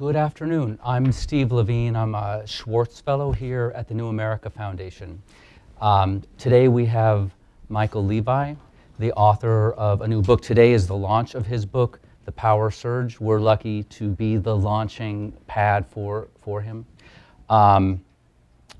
Good afternoon. I'm Steve LeVine. I'm a Schwartz Fellow here at the New America Foundation. Um, today we have Michael Levi, the author of a new book. Today is the launch of his book, The Power Surge. We're lucky to be the launching pad for, for him. Um,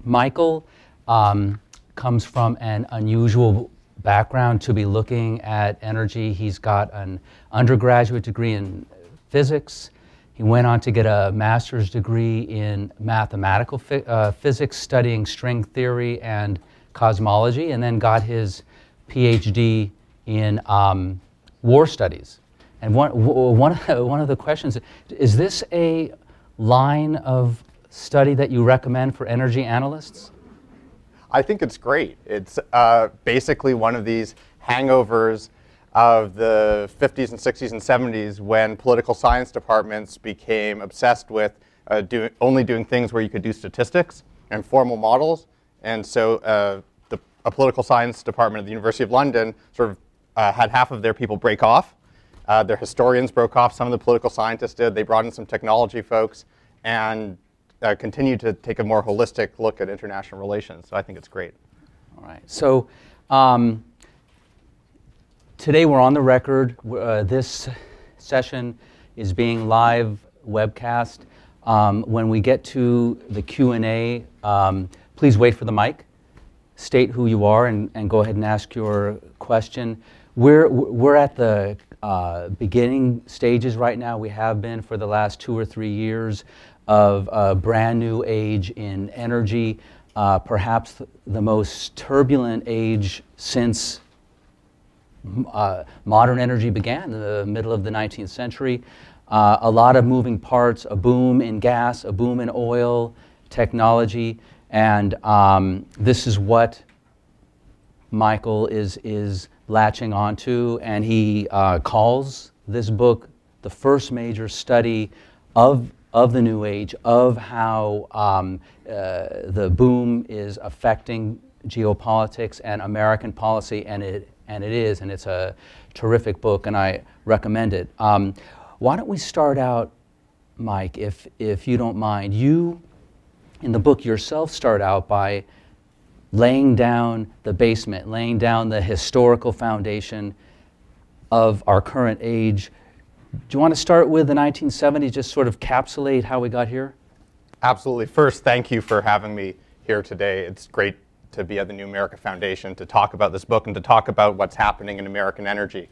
Michael um, comes from an unusual background to be looking at energy. He's got an undergraduate degree in physics. He went on to get a master's degree in mathematical uh, physics, studying string theory and cosmology, and then got his PhD in um, war studies. And one, one, of the, one of the questions is this a line of study that you recommend for energy analysts? I think it's great. It's uh, basically one of these hangovers of the 50s and 60s and 70s when political science departments became obsessed with uh, do, only doing things where you could do statistics and formal models. And so uh, the, a political science department at the University of London sort of uh, had half of their people break off. Uh, their historians broke off, some of the political scientists did. They brought in some technology folks and uh, continued to take a more holistic look at international relations. So I think it's great. All right. So um, today we're on the record. Uh, this session is being live webcast. Um, when we get to the Q&A, um, please wait for the mic. State who you are and, and go ahead and ask your question. We're, we're at the uh, beginning stages right now. We have been for the last two or three years of a brand new age in energy, uh, perhaps the most turbulent age since uh, modern energy began in the middle of the 19th century. Uh, a lot of moving parts, a boom in gas, a boom in oil, technology, and um, this is what Michael is, is latching onto, and he uh, calls this book the first major study of, of the New Age, of how um, uh, the boom is affecting geopolitics and American policy, and it and it is, and it's a terrific book, and I recommend it. Um, why don't we start out, Mike, if, if you don't mind? You, in the book yourself, start out by laying down the basement, laying down the historical foundation of our current age. Do you want to start with the 1970s, just sort of capsulate how we got here? Absolutely. First, thank you for having me here today. It's great to be at the New America Foundation to talk about this book and to talk about what's happening in American energy.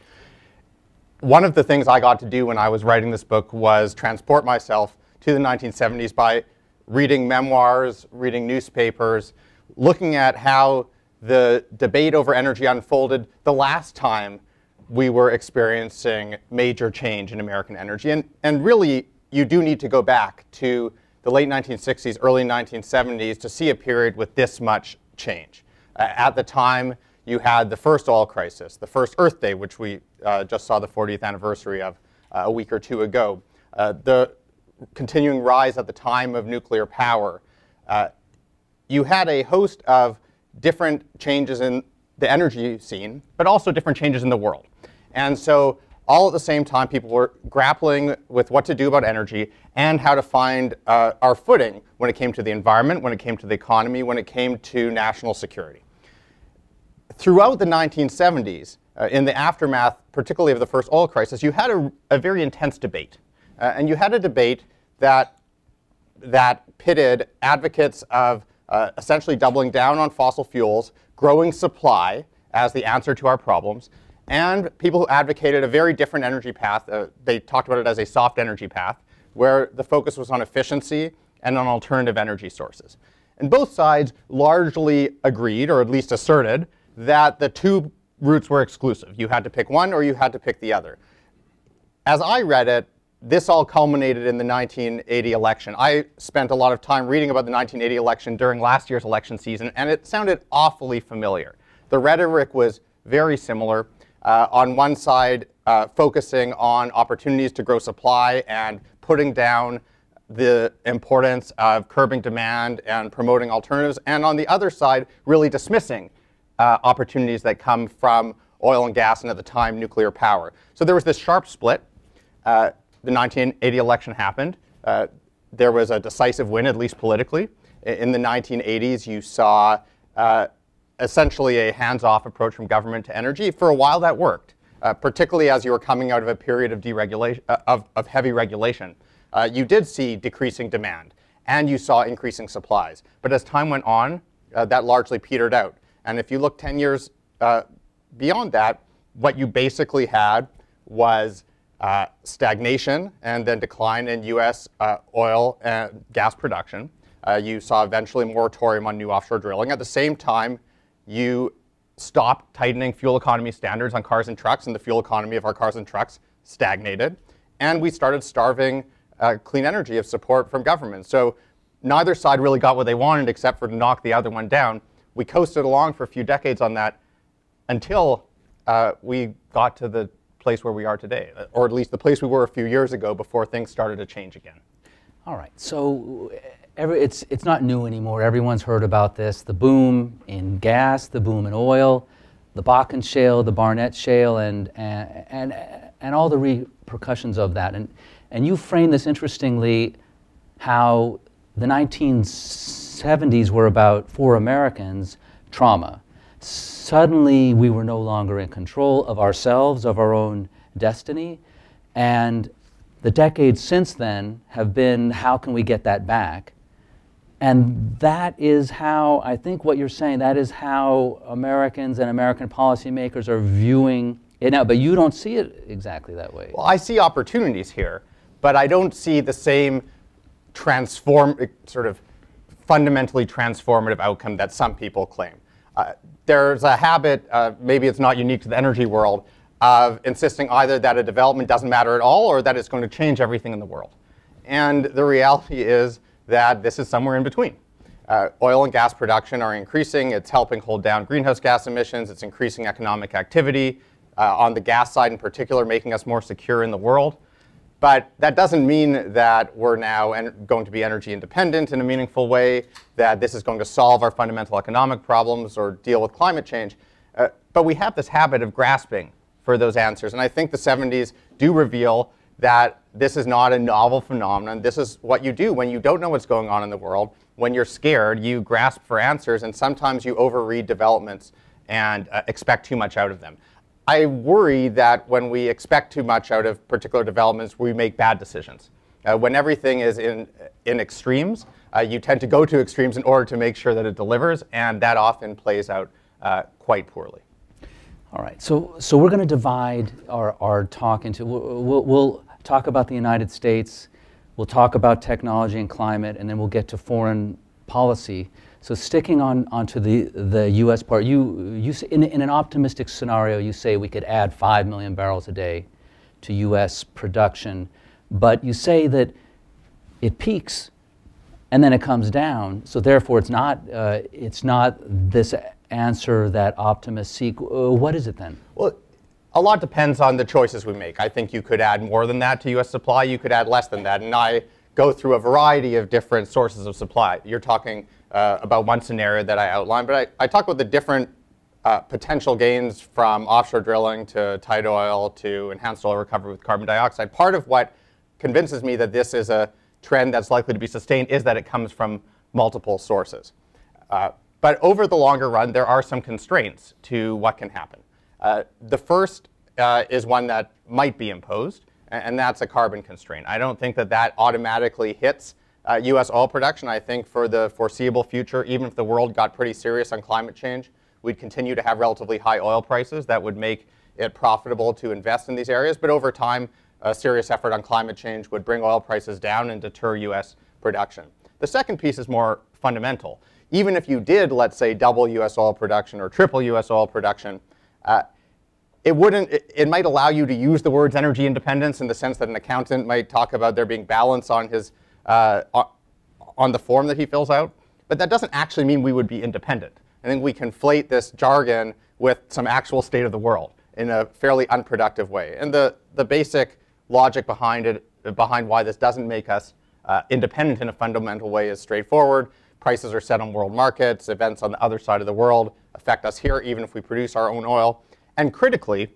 One of the things I got to do when I was writing this book was transport myself to the 1970s by reading memoirs, reading newspapers, looking at how the debate over energy unfolded the last time we were experiencing major change in American energy. And, and really, you do need to go back to the late 1960s, early 1970s to see a period with this much change. At the time, you had the first oil crisis, the first Earth Day, which we uh, just saw the 40th anniversary of uh, a week or two ago, uh, the continuing rise at the time of nuclear power. You had a host of different changes in the energy scene, but also different changes in the world. And so all at the same time, people were grappling with what to do about energy and how to find uh, our footing when it came to the environment, when it came to the economy, when it came to national security. Throughout the 1970s, uh, in the aftermath, particularly of the first oil crisis, you had a, a very intense debate. Uh, and you had a debate that, that pitted advocates of uh, essentially doubling down on fossil fuels, growing supply as the answer to our problems, and people who advocated a very different energy path. Uh, they talked about it as a soft energy path, where the focus was on efficiency and on alternative energy sources. And both sides largely agreed, or at least asserted, that the two routes were exclusive. You had to pick one or you had to pick the other. As I read it, this all culminated in the 1980 election. I spent a lot of time reading about the 1980 election during last year's election season, and it sounded awfully familiar. The rhetoric was very similar uh, on one side, uh, focusing on opportunities to grow supply and putting down the importance of curbing demand and promoting alternatives, and on the other side, really dismissing uh, opportunities that come from oil and gas and at the time nuclear power. So there was this sharp split. Uh, the 1980 election happened. Uh, there was a decisive win, at least politically. In the 1980s, you saw uh, essentially a hands-off approach from government to energy. For a while, that worked, uh, particularly as you were coming out of a period of deregulation, uh, of, of, heavy regulation. Uh, you did see decreasing demand, and you saw increasing supplies. But as time went on, uh, that largely petered out. And if you look 10 years uh, beyond that, what you basically had was stagnation and then decline in U.S. Oil and gas production. You saw eventually moratorium on new offshore drilling. At the same time, you stopped tightening fuel economy standards on cars and trucks, and the fuel economy of our cars and trucks stagnated. And we started starving uh, clean energy of support from government. So neither side really got what they wanted except for to knock the other one down. We coasted along for a few decades on that until uh, we got to the place where we are today, or at least the place we were a few years ago before things started to change again. All right. So every, it's, it's not new anymore. Everyone's heard about this the boom in gas, the boom in oil, the Bakken shale, the Barnett shale, and, and, and, and all the repercussions of that. And, and you frame this interestingly how the 1970s were about, for Americans, trauma suddenly we were no longer in control of ourselves, of our own destiny. And the decades since then have been how can we get that back? And that is how, I think what you're saying, that is how Americans and American policymakers are viewing it now. But you don't see it exactly that way. Well, I see opportunities here, but I don't see the same transform, sort of fundamentally transformative outcome that some people claim. Uh, there's a habit, uh, maybe it's not unique to the energy world, of insisting either that a development doesn't matter at all or that it's going to change everything in the world. And the reality is that this is somewhere in between. Uh, oil and gas production are increasing. It's helping hold down greenhouse gas emissions. It's increasing economic activity. Uh, on the gas side in particular, making us more secure in the world. But that doesn't mean that we're now going to be energy independent in a meaningful way, that this is going to solve our fundamental economic problems or deal with climate change. Uh, but we have this habit of grasping for those answers. And I think the 70s do reveal that this is not a novel phenomenon. This is what you do when you don't know what's going on in the world. When you're scared, you grasp for answers, and sometimes you overread developments and uh, expect too much out of them. I worry that when we expect too much out of particular developments, we make bad decisions. Uh, when everything is in, in extremes, uh, you tend to go to extremes in order to make sure that it delivers, and that often plays out uh, quite poorly. All right, so, so we're going to divide our, our talk into, we'll, we'll, we'll talk about the United States, we'll talk about technology and climate, and then we'll get to foreign policy. So sticking on onto the the U.S. part, you you in, in an optimistic scenario, you say we could add five million barrels a day to U.S. production, but you say that it peaks and then it comes down. So therefore, it's not uh, it's not this answer that optimists seek. Uh, what is it then? Well. A lot depends on the choices we make. I think you could add more than that to U.S. supply. You could add less than that. And I go through a variety of different sources of supply. You're talking uh, about one scenario that I outlined, but I, I talk about the different uh, potential gains from offshore drilling to tight oil to enhanced oil recovery with carbon dioxide. Part of what convinces me that this is a trend that's likely to be sustained is that it comes from multiple sources. Uh, but over the longer run, there are some constraints to what can happen. Uh, the first uh, is one that might be imposed, and that's a carbon constraint. I don't think that that automatically hits uh, U.S. oil production. I think for the foreseeable future, even if the world got pretty serious on climate change, we'd continue to have relatively high oil prices that would make it profitable to invest in these areas. But over time, a serious effort on climate change would bring oil prices down and deter U.S. production. The second piece is more fundamental. Even if you did, let's say, double U.S. oil production or triple U.S. oil production, uh, it wouldn't. It, it, might allow you to use the words energy independence in the sense that an accountant might talk about there being balance on his uh, on the form that he fills out, but that doesn't actually mean we would be independent. I think we conflate this jargon with some actual state of the world in a fairly unproductive way. And the, the basic logic behind it, behind why this doesn't make us uh, independent in a fundamental way is straightforward. Prices are set on world markets. Events on the other side of the world affect us here, even if we produce our own oil. And critically,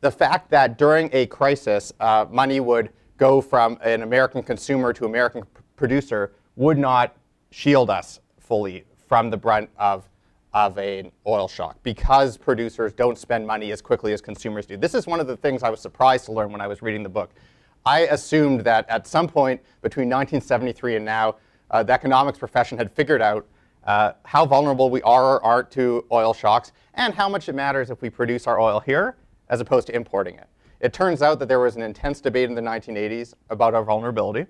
the fact that during a crisis, uh, money would go from an American consumer to American producer would not shield us fully from the brunt of, of an oil shock because producers don't spend money as quickly as consumers do. This is one of the things I was surprised to learn when I was reading the book. I assumed that at some point between 1973 and now, uh, the economics profession had figured out uh, how vulnerable we are or aren't to oil shocks and how much it matters if we produce our oil here as opposed to importing it. It turns out that there was an intense debate in the 1980s about our vulnerability,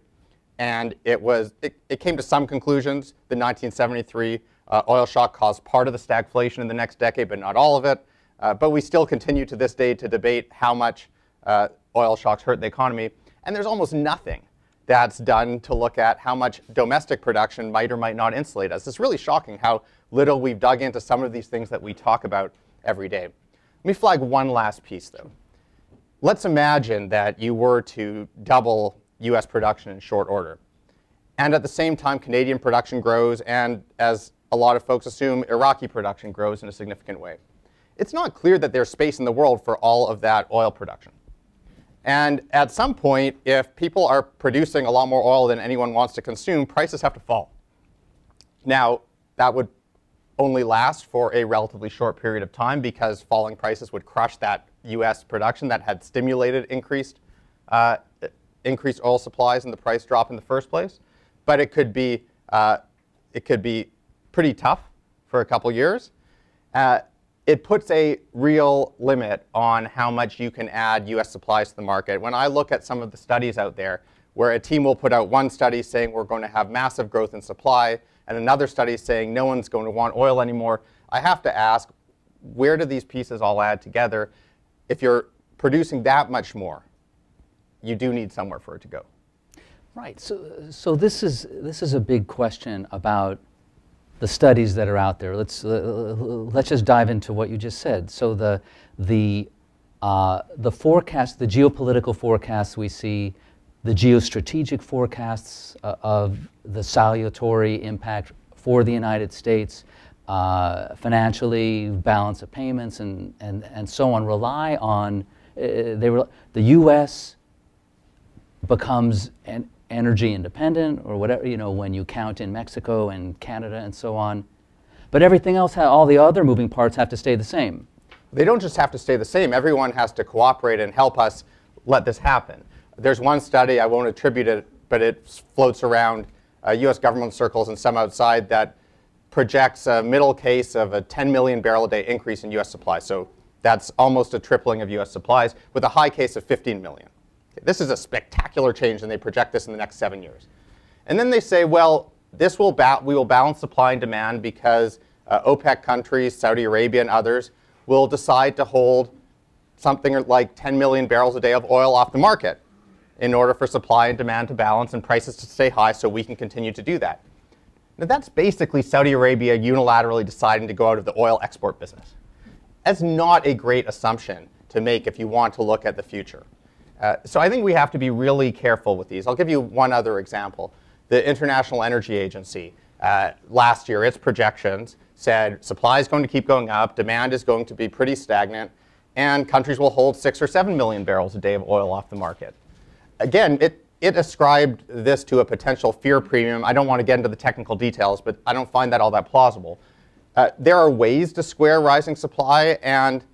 and it, was, it, it came to some conclusions. The 1973 uh, oil shock caused part of the stagflation in the next decade, but not all of it. Uh, but we still continue to this day to debate how much uh, oil shocks hurt the economy. And there's almost nothing that's done to look at how much domestic production might or might not insulate us. It's really shocking how little we've dug into some of these things that we talk about every day. Let me flag one last piece, though. Let's imagine that you were to double US production in short order. And at the same time, Canadian production grows, and as a lot of folks assume, Iraqi production grows in a significant way. It's not clear that there's space in the world for all of that oil production. And at some point, if people are producing a lot more oil than anyone wants to consume, prices have to fall. Now, that would only last for a relatively short period of time because falling prices would crush that U.S. production that had stimulated increased, uh, increased oil supplies and the price drop in the first place. But it could be, uh, it could be pretty tough for a couple years. Uh, it puts a real limit on how much you can add US supplies to the market. When I look at some of the studies out there, where a team will put out one study saying we're going to have massive growth in supply, and another study saying no one's going to want oil anymore, I have to ask, where do these pieces all add together? If you're producing that much more, you do need somewhere for it to go. Right. So, so this is this is a big question about the studies that are out there. Let's, uh, let's just dive into what you just said. So the, the, uh, the forecast, the geopolitical forecasts we see, the geostrategic forecasts uh, of the salutary impact for the United States, uh, financially, balance of payments, and, and, and so on, rely on, uh, they re- the U.S. becomes an energy independent or whatever, you know, when you count in Mexico and Canada and so on. But everything else, all the other moving parts have to stay the same. They don't just have to stay the same. Everyone has to cooperate and help us let this happen. There's one study, I won't attribute it, but it floats around uh, US government circles and some outside that projects a middle case of a 10 million barrel a day increase in US supply. So that's almost a tripling of US supplies with a high case of 15 million. This is a spectacular change, and they project this in the next seven years. And then they say, well, this will we will balance supply and demand because uh, OPEC countries, Saudi Arabia, and others will decide to hold something like 10 million barrels a day of oil off the market in order for supply and demand to balance and prices to stay high so we can continue to do that. Now, that's basically Saudi Arabia unilaterally deciding to go out of the oil export business. That's not a great assumption to make if you want to look at the future. Uh, so I think we have to be really careful with these. I'll give you one other example. The International Energy Agency, uh, last year, its projections said supply is going to keep going up, demand is going to be pretty stagnant, and countries will hold six or seven million barrels a day of oil off the market. Again, it, it ascribed this to a potential fear premium. I don't want to get into the technical details, but I don't find that all that plausible. Uh, there are ways to square rising supply and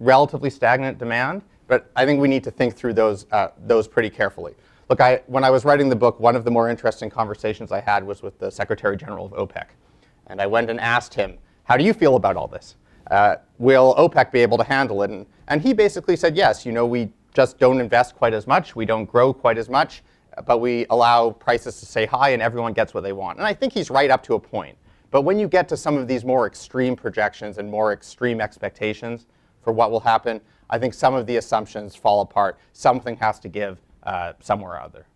relatively stagnant demand. But I think we need to think through those, uh, those pretty carefully. Look, I, when I was writing the book, one of the more interesting conversations I had was with the Secretary General of OPEC. And I went and asked him, How do you feel about all this? Uh, will OPEC be able to handle it? And, and he basically said, Yes, you know, we just don't invest quite as much, we don't grow quite as much, but we allow prices to stay high and everyone gets what they want. And I think he's right up to a point. But when you get to some of these more extreme projections and more extreme expectations for what will happen, I think some of the assumptions fall apart. Something has to give uh, somewhere or other.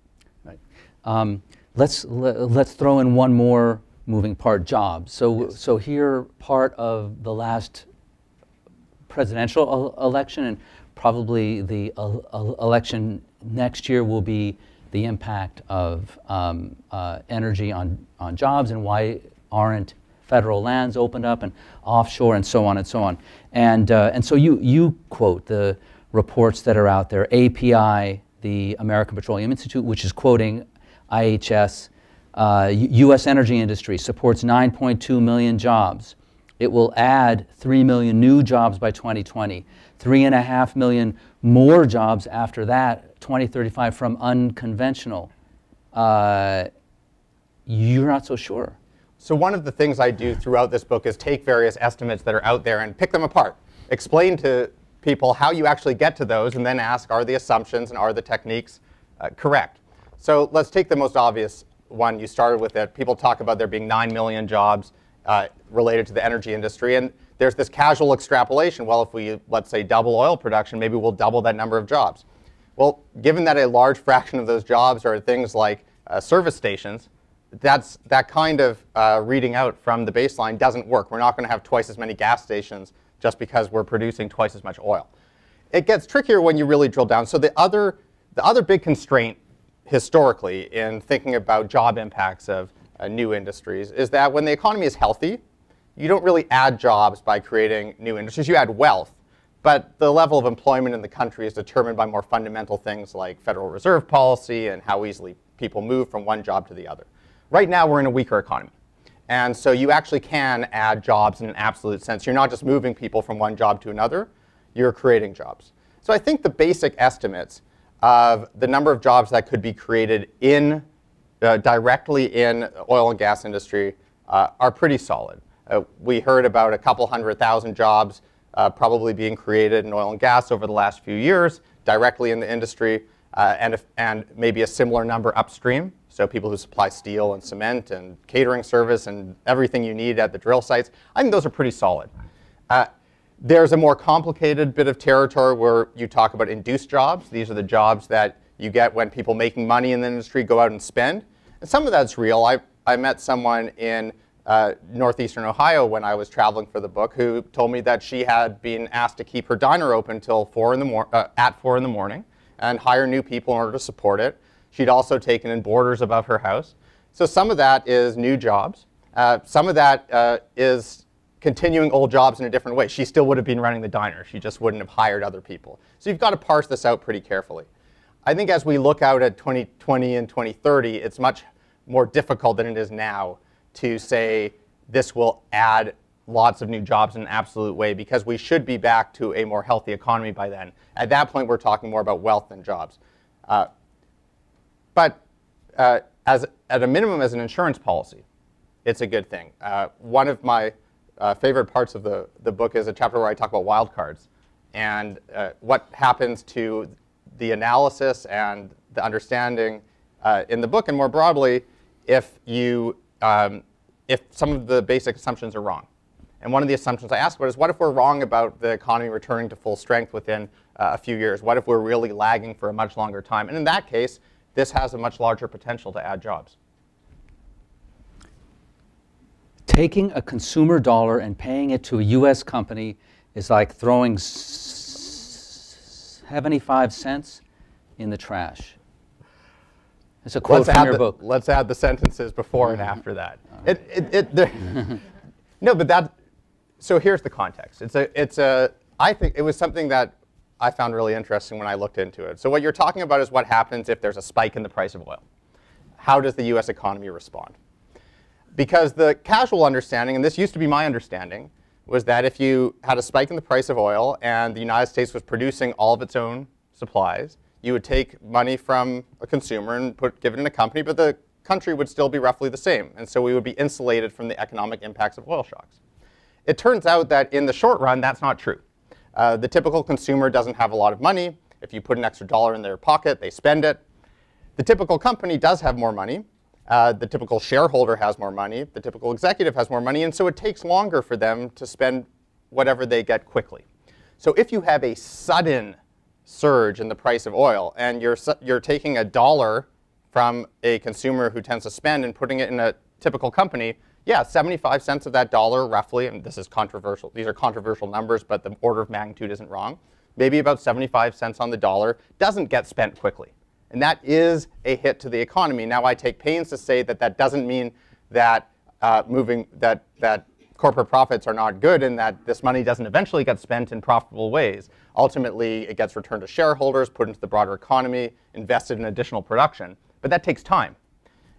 Right. Um, let's let's throw in one more moving part: jobs. So yes. so here, part of the last presidential election and probably the election next year will be the impact of um, uh, energy on on jobs and why aren't federal lands opened up and offshore and so on and so on. And, uh, and so you, you quote the reports that are out there. API, the American Petroleum Institute, which is quoting IHS. Uh, U.S. energy industry supports 9.2 million jobs. It will add 3 million new jobs by 2020, 3.5 million more jobs after that, 2035, from unconventional. Uh, you're not so sure. So one of the things I do throughout this book is take various estimates that are out there and pick them apart. Explain to people how you actually get to those and then ask, are the assumptions and are the techniques uh, correct? So let's take the most obvious one you started with it. People talk about there being 9 million jobs uh, related to the energy industry. And there's this casual extrapolation. Well, if we, let's say, double oil production, maybe we'll double that number of jobs. Well, given that a large fraction of those jobs are things like uh, service stations, that's, that kind of uh, reading out from the baseline doesn't work. We're not going to have twice as many gas stations just because we're producing twice as much oil. It gets trickier when you really drill down. So the other, the other big constraint historically in thinking about job impacts of uh, new industries is that when the economy is healthy, you don't really add jobs by creating new industries. You add wealth, but the level of employment in the country is determined by more fundamental things like Federal Reserve policy and how easily people move from one job to the other. Right now, we're in a weaker economy. And so you actually can add jobs in an absolute sense. You're not just moving people from one job to another, you're creating jobs. So I think the basic estimates of the number of jobs that could be created in uh, directly in oil and gas industry uh, are pretty solid. Uh, we heard about a couple hundred thousand jobs uh, probably being created in oil and gas over the last few years directly in the industry uh, and, if, and maybe a similar number upstream. So people who supply steel and cement and catering service and everything you need at the drill sites. I think those are pretty solid. Uh, there's a more complicated bit of territory where you talk about induced jobs. These are the jobs that you get when people making money in the industry go out and spend. And some of that's real. I, I met someone in uh, northeastern Ohio when I was traveling for the book who told me that she had been asked to keep her diner open until four in the mor- uh, at four in the morning and hire new people in order to support it. She'd also taken in boarders above her house. So some of that is new jobs. Uh, some of that uh, is continuing old jobs in a different way. She still would have been running the diner. She just wouldn't have hired other people. So you've got to parse this out pretty carefully. I think as we look out at 2020 and 2030, it's much more difficult than it is now to say this will add lots of new jobs in an absolute way because we should be back to a more healthy economy by then. At that point, we're talking more about wealth than jobs. Uh, but uh, as, at a minimum, as an insurance policy, it's a good thing. Uh, one of my uh, favorite parts of the, the book is a chapter where I talk about wildcards and uh, what happens to the analysis and the understanding uh, in the book, and more broadly, if you um, if some of the basic assumptions are wrong. And one of the assumptions I ask about is what if we're wrong about the economy returning to full strength within uh, a few years? What if we're really lagging for a much longer time? And in that case, this has a much larger potential to add jobs. Taking a consumer dollar and paying it to a US company is like throwing 75 cents in the trash. It's a quote let's from add your the, book. Let's add the sentences before and mm-hmm. after that. It, it, it, no, but that. So here's the context. It's a. It's a. I think it was something that I found really interesting when I looked into it. So what you're talking about is what happens if there's a spike in the price of oil. How does the U.S. economy respond? Because the casual understanding, and this used to be my understanding, was that if you had a spike in the price of oil and the United States was producing all of its own supplies, you would take money from a consumer and put, give it in a company, but the country would still be roughly the same. And so we would be insulated from the economic impacts of oil shocks. It turns out that in the short run, that's not true. Uh, the typical consumer doesn't have a lot of money. If you put an extra dollar in their pocket, they spend it. The typical company does have more money. Uh, the typical shareholder has more money. The typical executive has more money. And so it takes longer for them to spend whatever they get quickly. So if you have a sudden surge in the price of oil, and you're, you're taking a dollar from a consumer who tends to spend and putting it in a typical company, yeah, 75 cents of that dollar roughly, and this is controversial, these are controversial numbers, but the order of magnitude isn't wrong, maybe about 75 cents on the dollar doesn't get spent quickly. And that is a hit to the economy. Now, I take pains to say that that doesn't mean that uh, moving, that, that corporate profits are not good and that this money doesn't eventually get spent in profitable ways. Ultimately, it gets returned to shareholders, put into the broader economy, invested in additional production. But that takes time.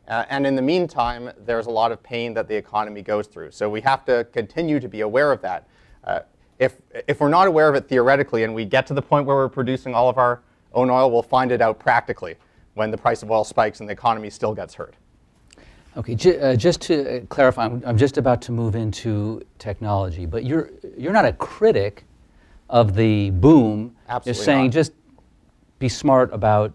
Uh, and in the meantime, there's a lot of pain that the economy goes through. So we have to continue to be aware of that. Uh, if, if we're not aware of it theoretically and we get to the point where we're producing all of our own oil, we'll find it out practically when the price of oil spikes and the economy still gets hurt. Okay, J uh, just to uh, clarify, I'm, I'm, just about to move into technology, but you're you're not a critic of the boom. Absolutely You're saying not. just be smart about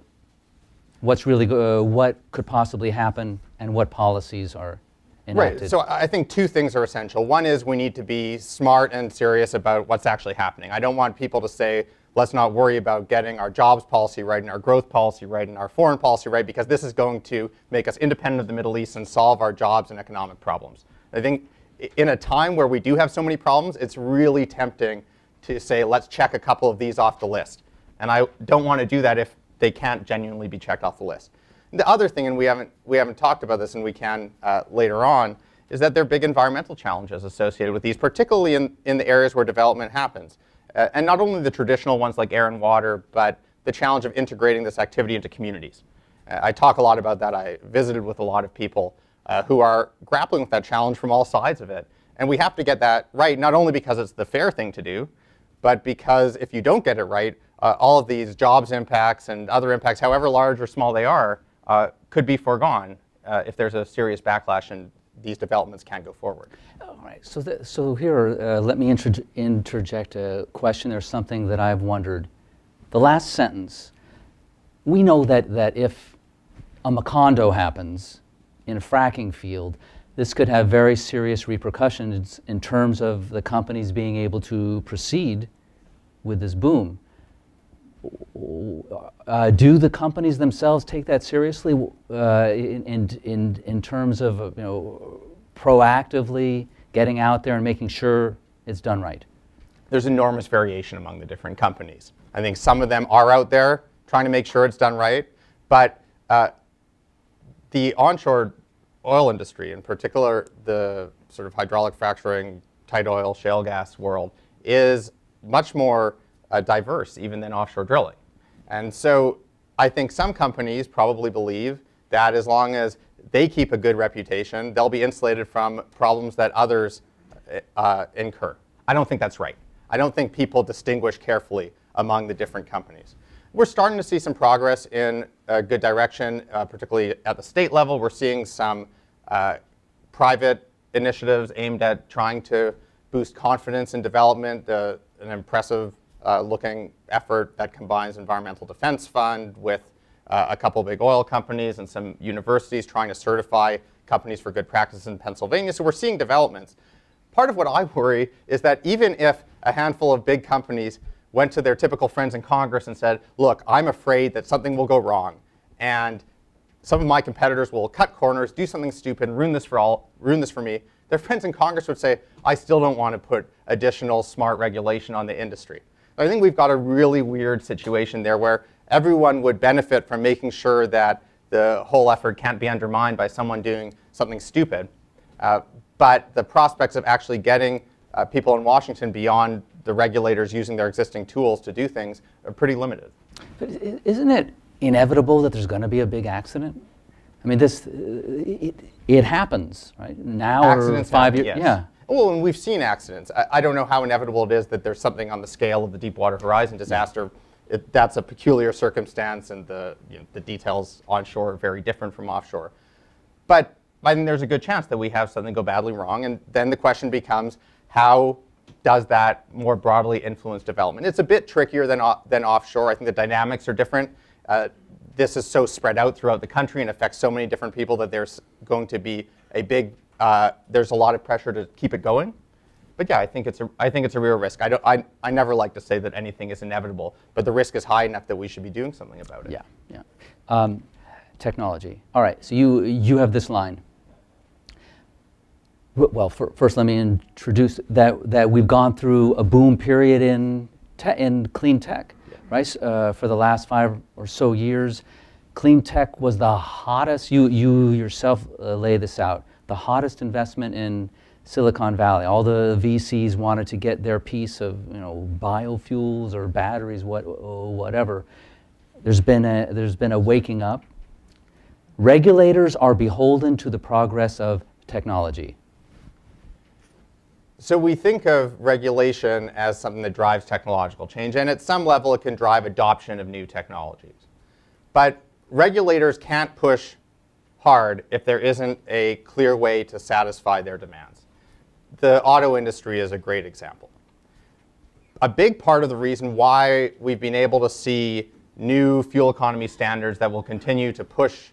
what's really uh, what could possibly happen and what policies are enacted. Right. So I think two things are essential. One is we need to be smart and serious about what's actually happening. I don't want people to say, let's not worry about getting our jobs policy right and our growth policy right and our foreign policy right because this is going to make us independent of the Middle East and solve our jobs and economic problems. I think in a time where we do have so many problems, it's really tempting to say, let's check a couple of these off the list. And I don't want to do that if they can't genuinely be checked off the list. The other thing, and we haven't, we haven't talked about this and we can uh, later on, is that there are big environmental challenges associated with these, particularly in, in the areas where development happens. Uh, and not only the traditional ones like air and water, but the challenge of integrating this activity into communities. Uh, I talk a lot about that. I visited with a lot of people uh, who are grappling with that challenge from all sides of it. And we have to get that right, not only because it's the fair thing to do, but because if you don't get it right, uh, all of these jobs impacts and other impacts, however large or small they are, uh, could be foregone uh, if there's a serious backlash and these developments can't go forward. All right. So, th- so here, uh, let me inter- interject a question. There's something that I've wondered. The last sentence. We know that that if a Macondo happens in a fracking field, this could have very serious repercussions in terms of the companies being able to proceed with this boom. Uh, do the companies themselves take that seriously uh, in, in, in terms of you know, proactively getting out there and making sure it's done right? There's enormous variation among the different companies. I think some of them are out there trying to make sure it's done right, but uh, the onshore oil industry, in particular the sort of hydraulic fracturing, tight oil, shale gas world, is much more uh, diverse even than offshore drilling. And so I think some companies probably believe that as long as they keep a good reputation, they'll be insulated from problems that others uh, incur. I don't think that's right. I don't think people distinguish carefully among the different companies. We're starting to see some progress in a good direction, uh, particularly at the state level. We're seeing some uh, private initiatives aimed at trying to boost confidence in development, uh, an impressive uh, looking effort that combines Environmental Defense Fund with uh, a couple big oil companies and some universities trying to certify companies for good practices in Pennsylvania. So we're seeing developments. Part of what I worry is that even if a handful of big companies went to their typical friends in Congress and said, look, I'm afraid that something will go wrong. And some of my competitors will cut corners, do something stupid, ruin this for all, ruin this for me. Their friends in Congress would say, I still don't want to put additional smart regulation on the industry. I think we've got a really weird situation there where everyone would benefit from making sure that the whole effort can't be undermined by someone doing something stupid. Uh, but the prospects of actually getting uh, people in Washington beyond the regulators using their existing tools to do things are pretty limited. But isn't it inevitable that there's going to be a big accident? I mean, this uh, it, it happens right now Accidents or five years. Yes. Yeah. Well, and we've seen accidents. I, I, don't know how inevitable it is that there's something on the scale of the Deepwater Horizon disaster. It, that's a peculiar circumstance, and the you know, the details onshore are very different from offshore. But I think there's a good chance that we have something go badly wrong, and then the question becomes how does that more broadly influence development? It's a bit trickier than, than offshore. I think the dynamics are different. Uh, this is so spread out throughout the country and affects so many different people that there's going to be a big, uh, there's a lot of pressure to keep it going. But yeah, I think it's a, I think it's a real risk. I, don't, I, I never like to say that anything is inevitable, but the risk is high enough that we should be doing something about it. Yeah, yeah. Um, technology. All right, so you, you have this line. Well, for, first let me introduce that, that we've gone through a boom period in, in clean tech, yeah. right? Uh, for the last five or so years, clean tech was the hottest, you, you yourself uh, lay this out, the hottest investment in Silicon Valley. All the VCs wanted to get their piece of you know biofuels or batteries, what whatever. There's been a there's been a waking up. Regulators are beholden to the progress of technology. So we think of regulation as something that drives technological change, and at some level it can drive adoption of new technologies. But regulators can't push hard if there isn't a clear way to satisfy their demands. The auto industry is a great example. A big part of the reason why we've been able to see new fuel economy standards that will continue to push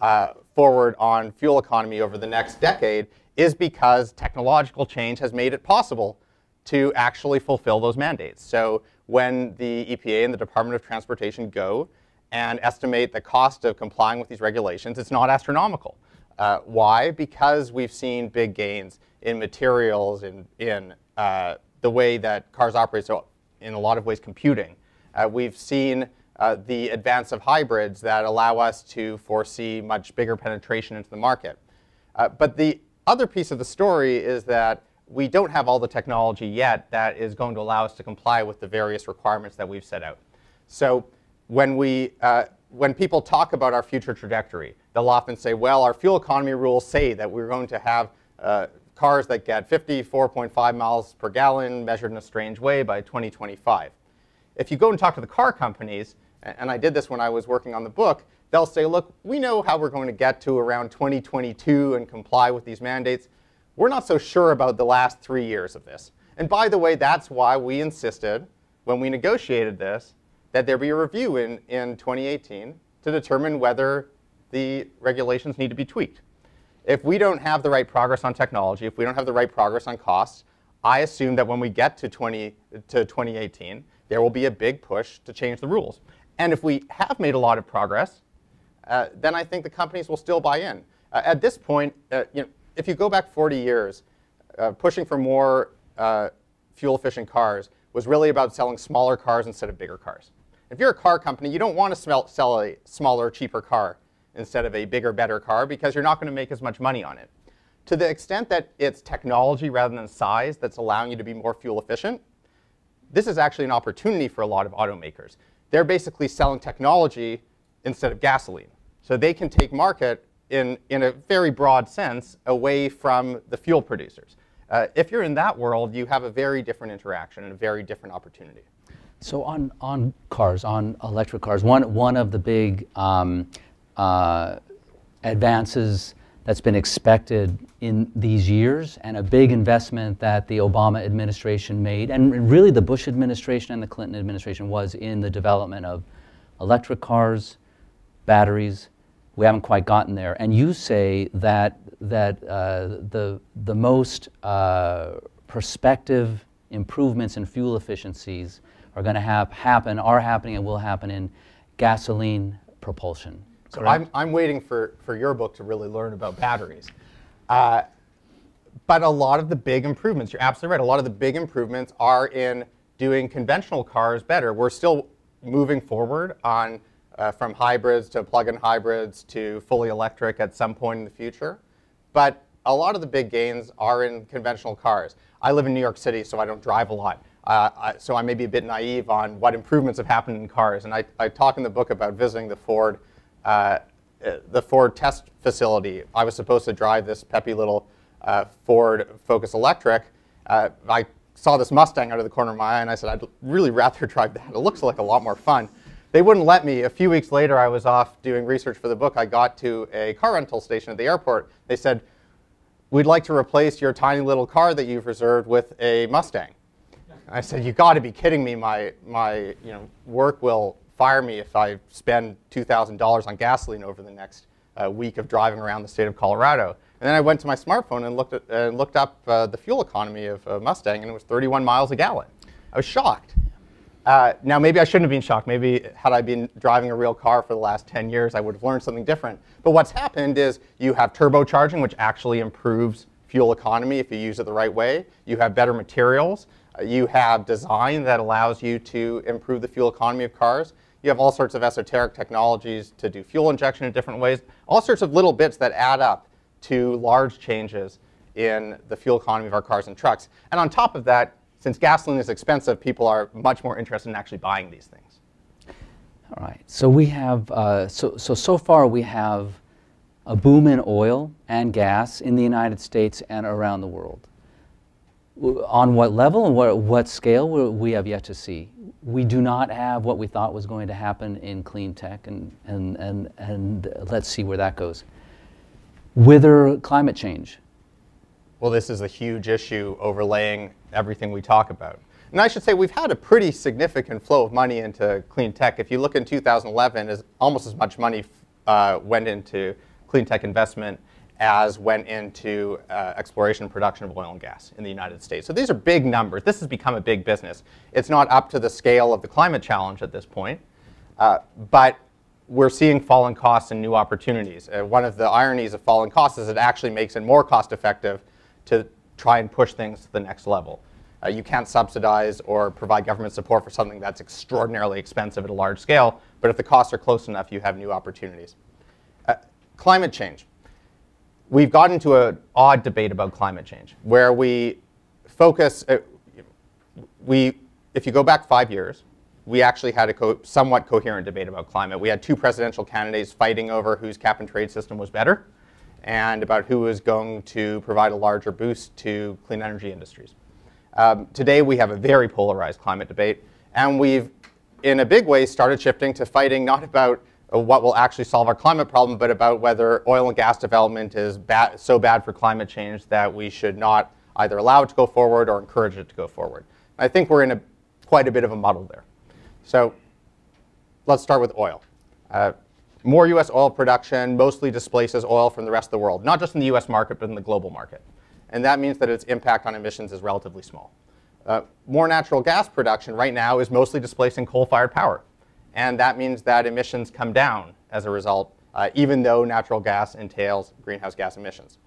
uh, forward on fuel economy over the next decade is because technological change has made it possible to actually fulfill those mandates. So when the EPA and the Department of Transportation go and estimate the cost of complying with these regulations, it's not astronomical. Uh, why? Because we've seen big gains in materials, in, in uh, the way that cars operate, so in a lot of ways computing. Uh, we've seen uh, the advance of hybrids that allow us to foresee much bigger penetration into the market. Uh, but the other piece of the story is that we don't have all the technology yet that is going to allow us to comply with the various requirements that we've set out. So when, we, uh, when people talk about our future trajectory, they'll often say, well, our fuel economy rules say that we're going to have uh, cars that get 54.5 miles per gallon measured in a strange way by 2025. If you go and talk to the car companies, and I did this when I was working on the book, they'll say, look, we know how we're going to get to around 2022 and comply with these mandates. We're not so sure about the last three years of this. And by the way, that's why we insisted when we negotiated this that there be a review in, in 2018 to determine whether the regulations need to be tweaked. If we don't have the right progress on technology, if we don't have the right progress on costs, I assume that when we get to, 20, to 2018, there will be a big push to change the rules. And if we have made a lot of progress, uh, then I think the companies will still buy in. Uh, at this point, uh, you know, if you go back 40 years, uh, pushing for more uh, fuel-efficient cars was really about selling smaller cars instead of bigger cars. If you're a car company, you don't want to sell a smaller, cheaper car instead of a bigger, better car because you're not going to make as much money on it. To the extent that it's technology rather than size that's allowing you to be more fuel efficient, this is actually an opportunity for a lot of automakers. They're basically selling technology instead of gasoline. So they can take market in, in a very broad sense away from the fuel producers. Uh, if you're in that world, you have a very different interaction and a very different opportunity. So on, on cars, on electric cars, one, one of the big um, uh, advances that's been expected in these years and a big investment that the Obama administration made, and really the Bush administration and the Clinton administration was in the development of electric cars, batteries. We haven't quite gotten there. And you say that, that uh, the, the most uh, prospective improvements in fuel efficiencies are going to have happen, are happening, and will happen in gasoline propulsion. So I'm, I'm waiting for, for your book to really learn about batteries. Uh, but a lot of the big improvements, you're absolutely right, a lot of the big improvements are in doing conventional cars better. We're still moving forward on uh, from hybrids to plug-in hybrids to fully electric at some point in the future. But a lot of the big gains are in conventional cars. I live in New York City, so I don't drive a lot. Uh, I, so I may be a bit naive on what improvements have happened in cars. And I, I talk in the book about visiting the Ford, uh, the Ford test facility. I was supposed to drive this peppy little uh, Ford Focus Electric. Uh, I saw this Mustang out of the corner of my eye, and I said, I'd really rather drive that. It looks like a lot more fun. They wouldn't let me. A few weeks later, I was off doing research for the book. I got to a car rental station at the airport. They said, we'd like to replace your tiny little car that you've reserved with a Mustang. I said, you got to be kidding me. My, my you know, work will fire me if I spend $2,000 on gasoline over the next uh, week of driving around the state of Colorado. And then I went to my smartphone and looked, at, uh, looked up uh, the fuel economy of a Mustang, and it was 31 miles a gallon. I was shocked. Uh, now, maybe I shouldn't have been shocked. Maybe had I been driving a real car for the last 10 years, I would have learned something different. But what's happened is you have turbocharging, which actually improves fuel economy if you use it the right way. You have better materials. Uh, you have design that allows you to improve the fuel economy of cars. You have all sorts of esoteric technologies to do fuel injection in different ways. All sorts of little bits that add up to large changes in the fuel economy of our cars and trucks. And on top of that, since gasoline is expensive, people are much more interested in actually buying these things. All right. So we have uh, so so so far we have a boom in oil and gas in the United States and around the world. On what level and what, what scale we have yet to see. We do not have what we thought was going to happen in clean tech, and, and, and, and let's see where that goes. Wither climate change. Well, this is a huge issue overlaying everything we talk about. And I should say we've had a pretty significant flow of money into clean tech. If you look in 2011, as almost as much money uh, went into clean tech investment as went into uh, exploration and production of oil and gas in the United States. So these are big numbers. This has become a big business. It's not up to the scale of the climate challenge at this point, uh, but we're seeing falling costs and new opportunities. Uh, one of the ironies of falling costs is it actually makes it more cost effective to try and push things to the next level. Uh, you can't subsidize or provide government support for something that's extraordinarily expensive at a large scale, but if the costs are close enough, you have new opportunities. Uh, climate change. We've gotten into an odd debate about climate change where we focus, uh, we, if you go back five years, we actually had a co somewhat coherent debate about climate. We had two presidential candidates fighting over whose cap and trade system was better and about who is going to provide a larger boost to clean energy industries. Um, today we have a very polarized climate debate, and we've, in a big way, started shifting to fighting not about uh, what will actually solve our climate problem, but about whether oil and gas development is bad, so bad for climate change that we should not either allow it to go forward or encourage it to go forward. I think we're in a, quite a bit of a muddle there. So let's start with oil. Uh, more U.S. oil production mostly displaces oil from the rest of the world, not just in the U.S. market, but in the global market. And that means that its impact on emissions is relatively small. Uh, more natural gas production right now is mostly displacing coal-fired power. And that means that emissions come down as a result, uh, even though natural gas entails greenhouse gas emissions.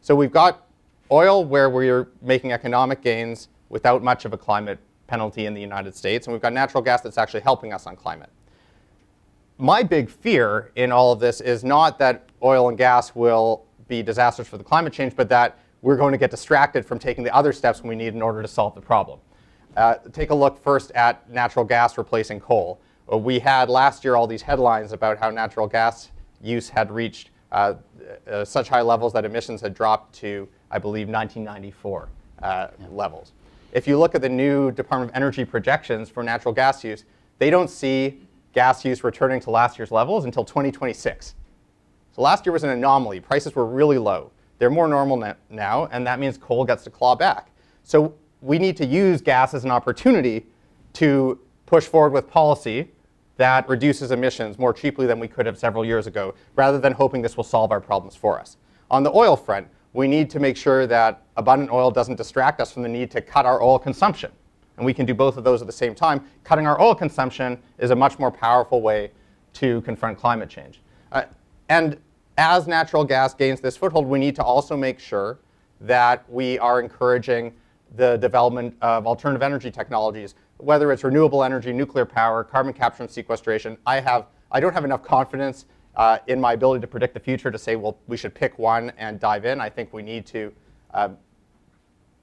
So we've got oil where we're making economic gains without much of a climate penalty in the United States, and we've got natural gas that's actually helping us on climate. My big fear in all of this is not that oil and gas will be disasters for the climate change, but that we're going to get distracted from taking the other steps we need in order to solve the problem. Uh, take a look first at natural gas replacing coal. Uh, we had last year all these headlines about how natural gas use had reached uh, uh, such high levels that emissions had dropped to, I believe, 1994 uh, yeah. levels. If you look at the new Department of Energy projections for natural gas use, they don't see gas use returning to last year's levels until 2026. So last year was an anomaly. Prices were really low. They're more normal now, and that means coal gets to claw back. So we need to use gas as an opportunity to push forward with policy that reduces emissions more cheaply than we could have several years ago, rather than hoping this will solve our problems for us. On the oil front, we need to make sure that abundant oil doesn't distract us from the need to cut our oil consumption. And we can do both of those at the same time. Cutting our oil consumption is a much more powerful way to confront climate change. Uh, and as natural gas gains this foothold, we need to also make sure that we are encouraging the development of alternative energy technologies, whether it's renewable energy, nuclear power, carbon capture and sequestration. I, have, I don't have enough confidence uh, in my ability to predict the future to say, well, we should pick one and dive in. I think we need to uh,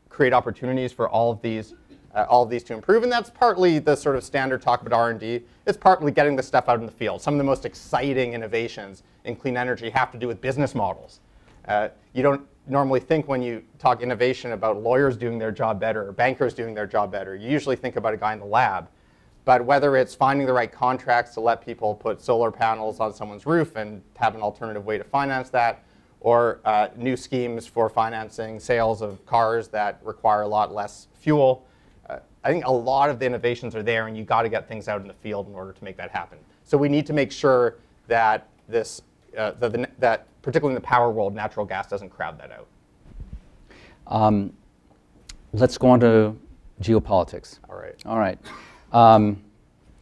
create opportunities for all of these uh, all of these to improve. And that's partly the sort of standard talk about R&D. It's partly getting the stuff out in the field. Some of the most exciting innovations in clean energy have to do with business models. Uh, you don't normally think when you talk innovation about lawyers doing their job better or bankers doing their job better. You usually think about a guy in the lab. But whether it's finding the right contracts to let people put solar panels on someone's roof and have an alternative way to finance that, or uh, new schemes for financing sales of cars that require a lot less fuel, I think a lot of the innovations are there, and you got to get things out in the field in order to make that happen. So we need to make sure that this, uh, the, the, that particularly in the power world, natural gas doesn't crowd that out. Um, let's go on to geopolitics. All right. All right. Um,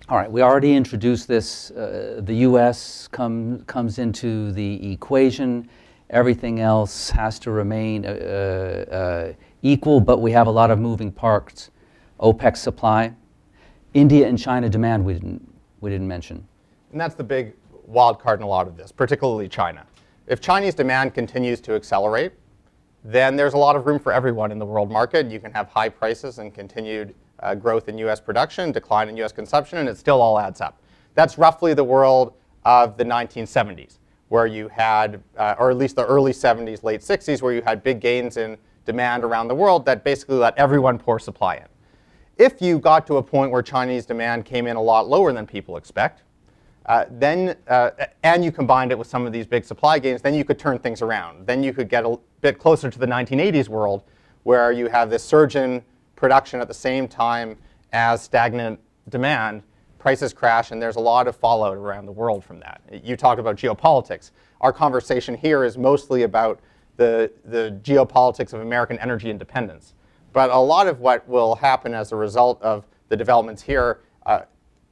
all right, we already introduced this. Uh, the U.S. Come, comes into the equation. Everything else has to remain uh, uh, equal, but we have a lot of moving parts. OPEC supply. India and China demand we didn't, we didn't mention. And that's the big wild card in a lot of this, particularly China. If Chinese demand continues to accelerate, then there's a lot of room for everyone in the world market. You can have high prices and continued uh, growth in US production, decline in US consumption, and it still all adds up. That's roughly the world of the 1970s, where you had, uh, or at least the early 70s, late 60s, where you had big gains in demand around the world that basically let everyone pour supply in. If you got to a point where Chinese demand came in a lot lower than people expect, uh, then, uh, and you combined it with some of these big supply gains, then you could turn things around. Then you could get a bit closer to the 1980s world, where you have this surge in production at the same time as stagnant demand, prices crash, and there's a lot of fallout around the world from that. You talk about geopolitics. Our conversation here is mostly about the, the geopolitics of American energy independence. But a lot of what will happen as a result of the developments here, uh,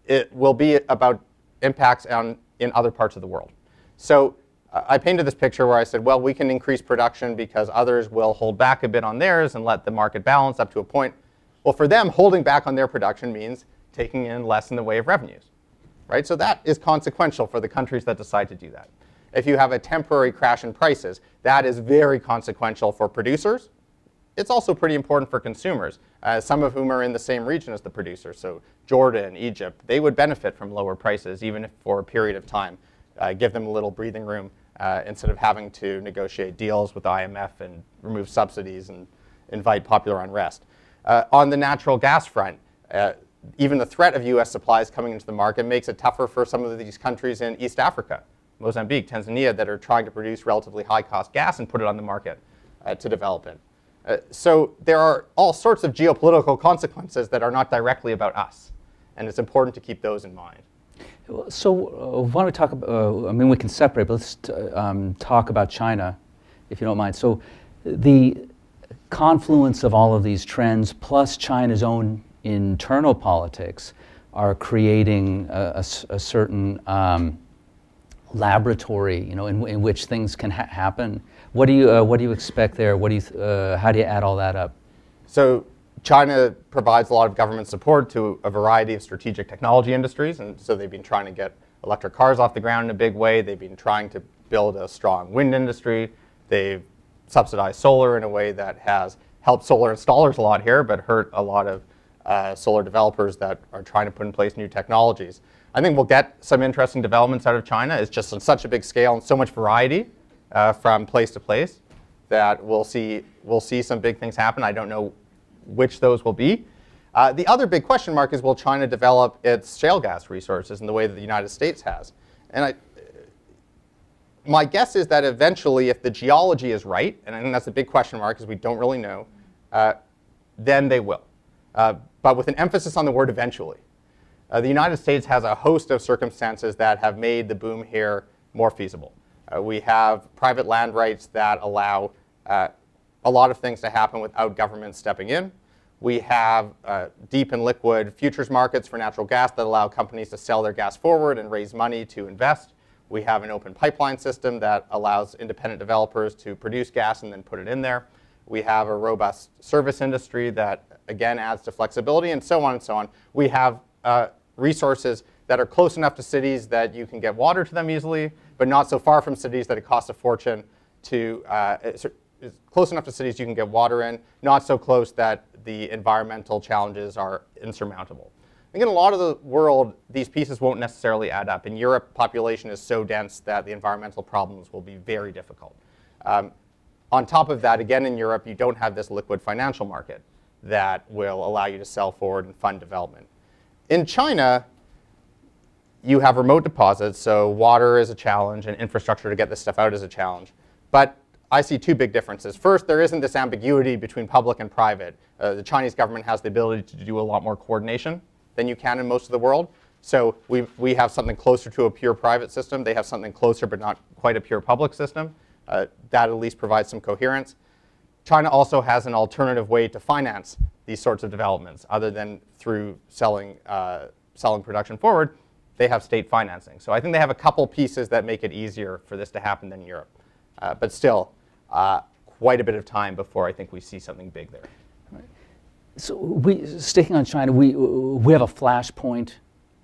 it will be about impacts on, in other parts of the world. So uh, I painted this picture where I said, well, we can increase production because others will hold back a bit on theirs and let the market balance up to a point. Well, for them, holding back on their production means taking in less in the way of revenues. Right? So that is consequential for the countries that decide to do that. If you have a temporary crash in prices, that is very consequential for producers. It's also pretty important for consumers, uh, some of whom are in the same region as the producers. So Jordan, Egypt, they would benefit from lower prices, even if for a period of time. Uh, give them a little breathing room uh, instead of having to negotiate deals with the IMF and remove subsidies and invite popular unrest. Uh, on the natural gas front, uh, even the threat of US supplies coming into the market makes it tougher for some of these countries in East Africa, Mozambique, Tanzania, that are trying to produce relatively high cost gas and put it on the market uh, to develop it. Uh, so there are all sorts of geopolitical consequences that are not directly about us. And it's important to keep those in mind. So uh, why don't we talk about, uh, I mean, we can separate, but let's um, talk about China, if you don't mind. So the confluence of all of these trends, plus China's own internal politics, are creating a, a, a certain um, laboratory, you know, in, in which things can ha happen. What do you uh, what do you expect there? What do you uh, how do you add all that up? So China provides a lot of government support to a variety of strategic technology industries, and so they've been trying to get electric cars off the ground in a big way. They've been trying to build a strong wind industry. They've subsidized solar in a way that has helped solar installers a lot here, but hurt a lot of uh, solar developers that are trying to put in place new technologies. I think we'll get some interesting developments out of China. It's just on such a big scale and so much variety uh, from place to place that we'll see, we'll see some big things happen. I don't know which those will be. Uh, the other big question mark is will China develop its shale gas resources in the way that the United States has? And I, my guess is that eventually, if the geology is right, and I think that's a big question mark because we don't really know, uh, then they will. Uh, but with an emphasis on the word eventually. Uh, the United States has a host of circumstances that have made the boom here more feasible. Uh, we have private land rights that allow uh, a lot of things to happen without government stepping in. We have uh, deep and liquid futures markets for natural gas that allow companies to sell their gas forward and raise money to invest. We have an open pipeline system that allows independent developers to produce gas and then put it in there. We have a robust service industry that, again, adds to flexibility, and so on and so on. We have uh, resources that are close enough to cities that you can get water to them easily, but not so far from cities that it costs a fortune to, uh, close enough to cities you can get water in, not so close that the environmental challenges are insurmountable. I think in a lot of the world, these pieces won't necessarily add up. In Europe, population is so dense that the environmental problems will be very difficult. Um, on top of that, again in Europe, you don't have this liquid financial market that will allow you to sell forward and fund development. In China, you have remote deposits, so water is a challenge and infrastructure to get this stuff out is a challenge. But I see two big differences. First, there isn't this ambiguity between public and private. Uh, the Chinese government has the ability to do a lot more coordination than you can in most of the world. So we, we have something closer to a pure private system. They have something closer but not quite a pure public system. Uh, that at least provides some coherence. China also has an alternative way to finance these sorts of developments other than through selling, uh, selling production forward. They have state financing. So I think they have a couple pieces that make it easier for this to happen than Europe. Uh, but still, uh, quite a bit of time before I think we see something big there. Right. So we, sticking on China, we, we have a flashpoint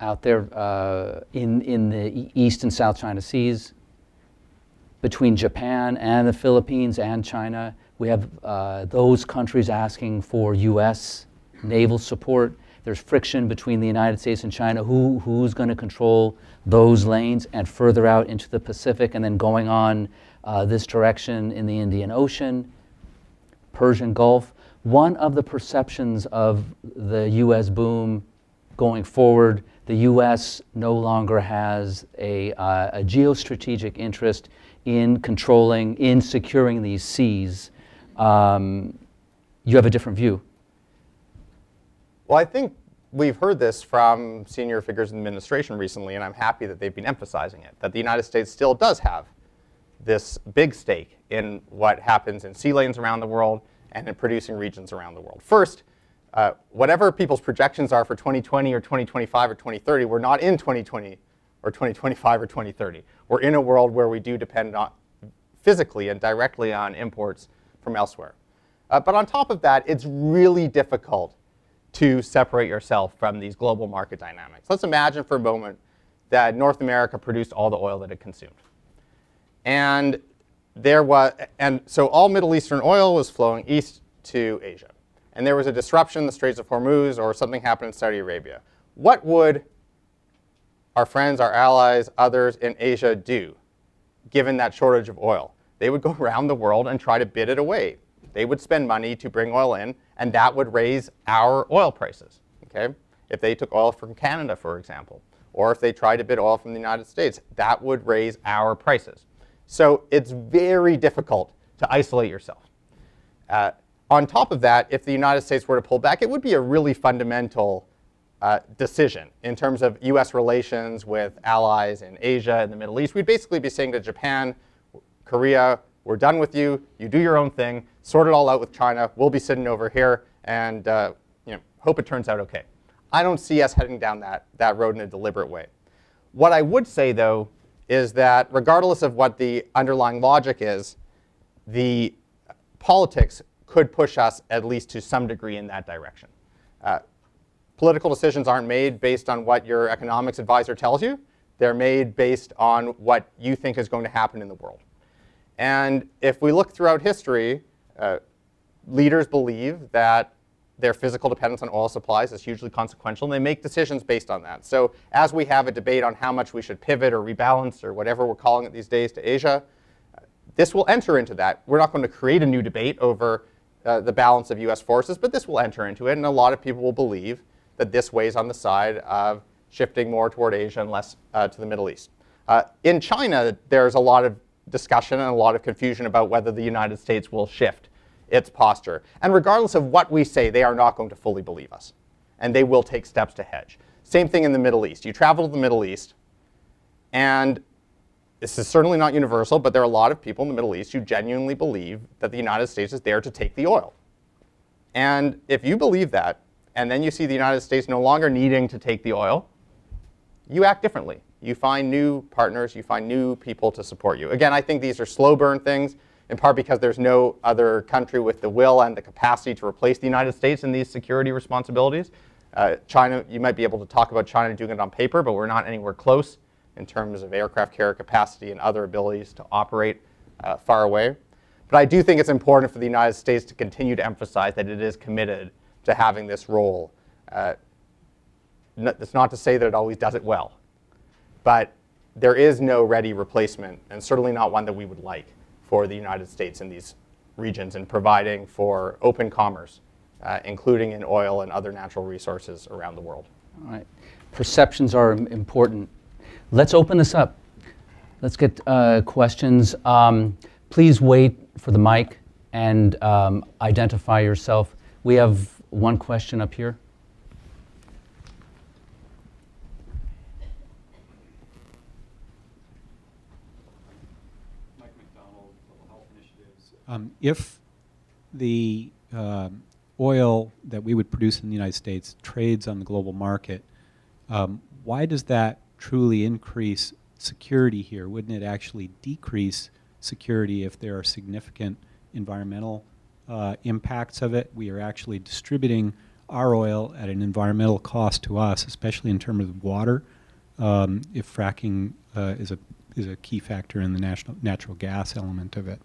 out there uh, in, in the East and South China Seas between Japan and the Philippines and China. We have uh, those countries asking for U.S. naval support. There's friction between the United States and China. Who, who's going to control those lanes and further out into the Pacific and then going on uh, this direction in the Indian Ocean, Persian Gulf? One of the perceptions of the U.S. boom going forward, the U.S. no longer has a, uh, a geostrategic interest in controlling, in securing these seas. Um, you have a different view. Well, I think we've heard this from senior figures in the administration recently, and I'm happy that they've been emphasizing it, that the United States still does have this big stake in what happens in sea lanes around the world and in producing regions around the world. First, uh, whatever people's projections are for 2020 or 2025 or 2030, we're not in 2020 or 2025 or 2030. We're in a world where we do depend on physically and directly on imports from elsewhere. Uh, but on top of that, it's really difficult to separate yourself from these global market dynamics. Let's imagine for a moment that North America produced all the oil that it consumed. And there was, and so all Middle Eastern oil was flowing east to Asia. And there was a disruption in the Straits of Hormuz or something happened in Saudi Arabia. What would our friends, our allies, others in Asia do given that shortage of oil? They would go around the world and try to bid it away. They would spend money to bring oil in, and that would raise our oil prices. Okay? If they took oil from Canada, for example, or if they tried to bid oil from the United States, that would raise our prices. So it's very difficult to isolate yourself. Uh, on top of that, if the United States were to pull back, it would be a really fundamental uh, decision in terms of US relations with allies in Asia and the Middle East. We'd basically be saying to Japan, Korea, we're done with you, you do your own thing, sort it all out with China, we'll be sitting over here and uh, you know, hope it turns out okay. I don't see us heading down that, that road in a deliberate way. What I would say, though, is that regardless of what the underlying logic is, the politics could push us at least to some degree in that direction. Uh, political decisions aren't made based on what your economics advisor tells you. They're made based on what you think is going to happen in the world. And if we look throughout history, uh, leaders believe that their physical dependence on oil supplies is hugely consequential, and they make decisions based on that. So as we have a debate on how much we should pivot or rebalance or whatever we're calling it these days to Asia, this will enter into that. We're not going to create a new debate over uh, the balance of US forces, but this will enter into it, and a lot of people will believe that this weighs on the side of shifting more toward Asia and less uh, to the Middle East. Uh, in China, there's a lot of discussion and a lot of confusion about whether the United States will shift its posture. And regardless of what we say, they are not going to fully believe us. And they will take steps to hedge. Same thing in the Middle East. You travel to the Middle East, and this is certainly not universal, but there are a lot of people in the Middle East who genuinely believe that the United States is there to take the oil. And if you believe that, and then you see the United States no longer needing to take the oil, you act differently. You find new partners, you find new people to support you. Again, I think these are slow burn things in part because there's no other country with the will and the capacity to replace the United States in these security responsibilities. Uh, China, you might be able to talk about China doing it on paper, but we're not anywhere close in terms of aircraft carrier capacity and other abilities to operate uh, far away. But I do think it's important for the United States to continue to emphasize that it is committed to having this role. Uh, it's not to say that it always does it well, but there is no ready replacement, and certainly not one that we would like for the United States in these regions and providing for open commerce, uh, including in oil and other natural resources around the world. All right. Perceptions are important. Let's open this up. Let's get uh, questions. Um, please wait for the mic and um, identify yourself. We have one question up here. Um, if the um, oil that we would produce in the United States trades on the global market, um, why does that truly increase security here? Wouldn't it actually decrease security if there are significant environmental uh, impacts of it? We are actually distributing our oil at an environmental cost to us, especially in terms of water, um, if fracking uh, is, a, is a key factor in the national, natural gas element of it.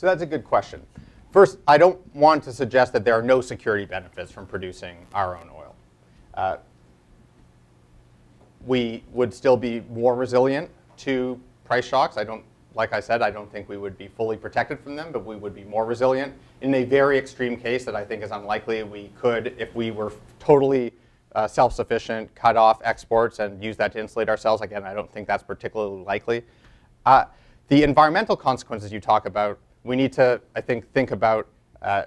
So that's a good question. First, I don't want to suggest that there are no security benefits from producing our own oil. Uh, we would still be more resilient to price shocks. I don't, like I said, I don't think we would be fully protected from them, but we would be more resilient. In a very extreme case that I think is unlikely, we could, if we were totally uh, self-sufficient, cut off exports and use that to insulate ourselves. Again, I don't think that's particularly likely. Uh, the environmental consequences you talk about, we need to, I think, think about uh,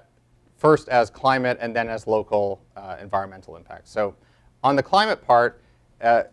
first as climate and then as local uh, environmental impacts. So on the climate part, uh,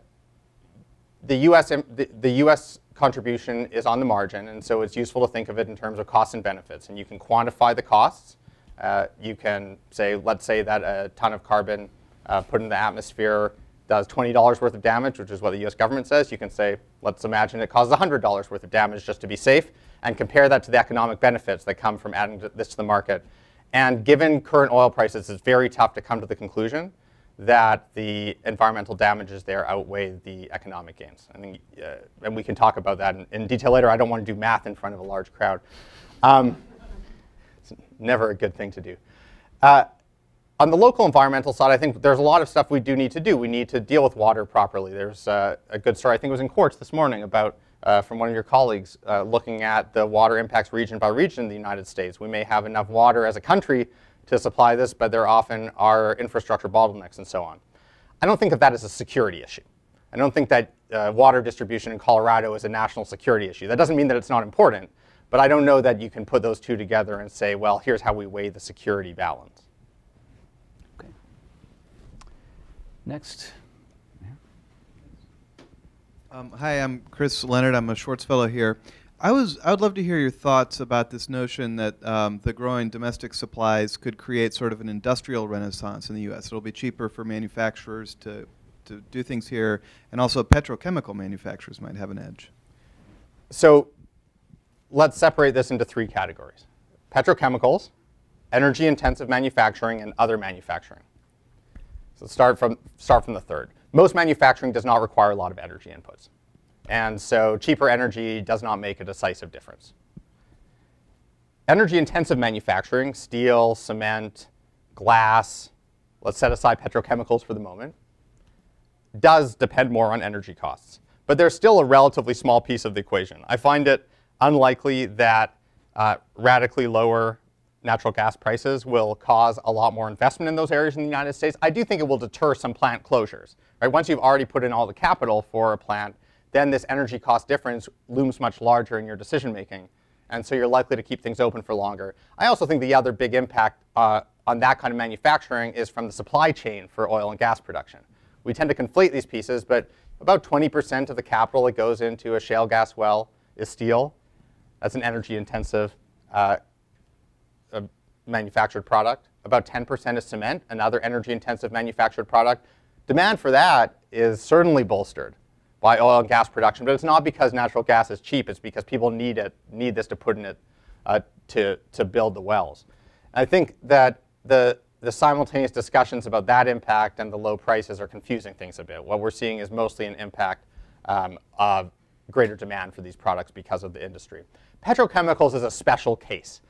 the US, the, the US contribution is on the margin, and so it's useful to think of it in terms of costs and benefits. And you can quantify the costs. Uh, you can say, let's say that a ton of carbon uh, put in the atmosphere does $20 worth of damage, which is what the US government says. You can say, let's imagine it causes $100 worth of damage just to be safe, and compare that to the economic benefits that come from adding this to the market. And given current oil prices, it's very tough to come to the conclusion that the environmental damages there outweigh the economic gains. I think, uh, and we can talk about that in, in, detail later. I don't want to do math in front of a large crowd. Um, it's never a good thing to do. Uh, on the local environmental side, I think there's a lot of stuff we do need to do. We need to deal with water properly. There's uh, a good story, I think it was in Quartz this morning, about uh, from one of your colleagues uh, looking at the water impacts region by region in the United States. We may have enough water as a country to supply this, but there often are infrastructure bottlenecks and so on. I don't think of that as a security issue. I don't think that uh, water distribution in Colorado is a national security issue. That doesn't mean that it's not important, but I don't know that you can put those two together and say, well, here's how we weigh the security balance. Okay. Next. Um, hi, I'm Chris Leonard. I'm a Schwartz Fellow here. I was I would love to hear your thoughts about this notion that um, the growing domestic supplies could create sort of an industrial renaissance in the U.S. It'll be cheaper for manufacturers to to do things here, and also petrochemical manufacturers might have an edge. So let's separate this into three categories: petrochemicals, energy-intensive manufacturing, and other manufacturing. So start from start from the third. Most manufacturing does not require a lot of energy inputs. And so cheaper energy does not make a decisive difference. Energy intensive manufacturing, steel, cement, glass, let's set aside petrochemicals for the moment, does depend more on energy costs. But there's still a relatively small piece of the equation. I find it unlikely that uh, radically lower natural gas prices will cause a lot more investment in those areas in the United States. I do think it will deter some plant closures. Right? Once you've already put in all the capital for a plant, then this energy cost difference looms much larger in your decision making. And so you're likely to keep things open for longer. I also think the other big impact uh, on that kind of manufacturing is from the supply chain for oil and gas production. We tend to conflate these pieces, but about 20% of the capital that goes into a shale gas well is steel. That's an energy intensive uh, manufactured product. About 10% is cement, another energy intensive manufactured product. Demand for that is certainly bolstered by oil and gas production, but it's not because natural gas is cheap. It's because people need it, need this to put in it uh, to, to build the wells. And I think that the, the simultaneous discussions about that impact and the low prices are confusing things a bit. What we're seeing is mostly an impact um, of greater demand for these products because of the industry. Petrochemicals is a special case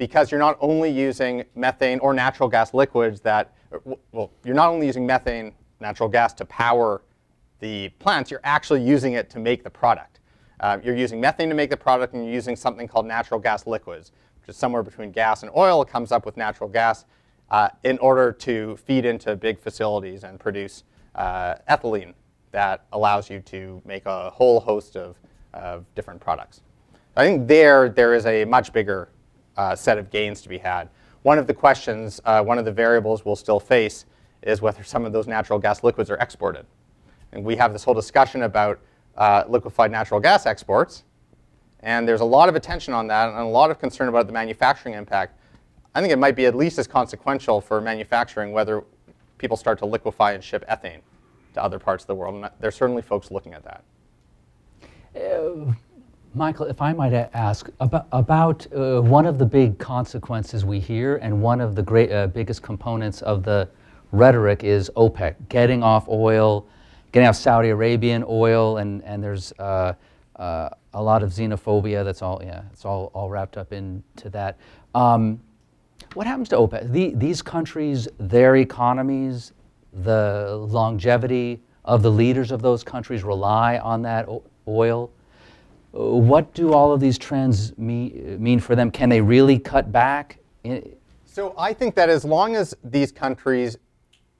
because you're not only using methane or natural gas liquids that, well, you're not only using methane, natural gas to power the plants, you're actually using it to make the product. Uh, you're using methane to make the product, and you're using something called natural gas liquids, which is somewhere between gas and oil. Comes up with natural gas uh, in order to feed into big facilities and produce uh, ethylene that allows you to make a whole host of, of different products. I think there, there is a much bigger uh, set of gains to be had. One of the questions, uh, one of the variables we'll still face is whether some of those natural gas liquids are exported. And we have this whole discussion about uh, liquefied natural gas exports. And there's a lot of attention on that and a lot of concern about the manufacturing impact. I think it might be at least as consequential for manufacturing whether people start to liquefy and ship ethane to other parts of the world. And there's certainly folks looking at that. Uh, Michael, if I might ask about, about uh, one of the big consequences we hear and one of the great, uh, biggest components of the rhetoric is OPEC, getting off oil, getting off Saudi Arabian oil, and, and there's uh, uh, a lot of xenophobia that's all, yeah, it's all, all wrapped up into that. Um, What happens to OPEC? The, these countries, their economies, the longevity of the leaders of those countries rely on that oil. What do all of these trends mean, mean for them? Can they really cut back? So I think that as long as these countries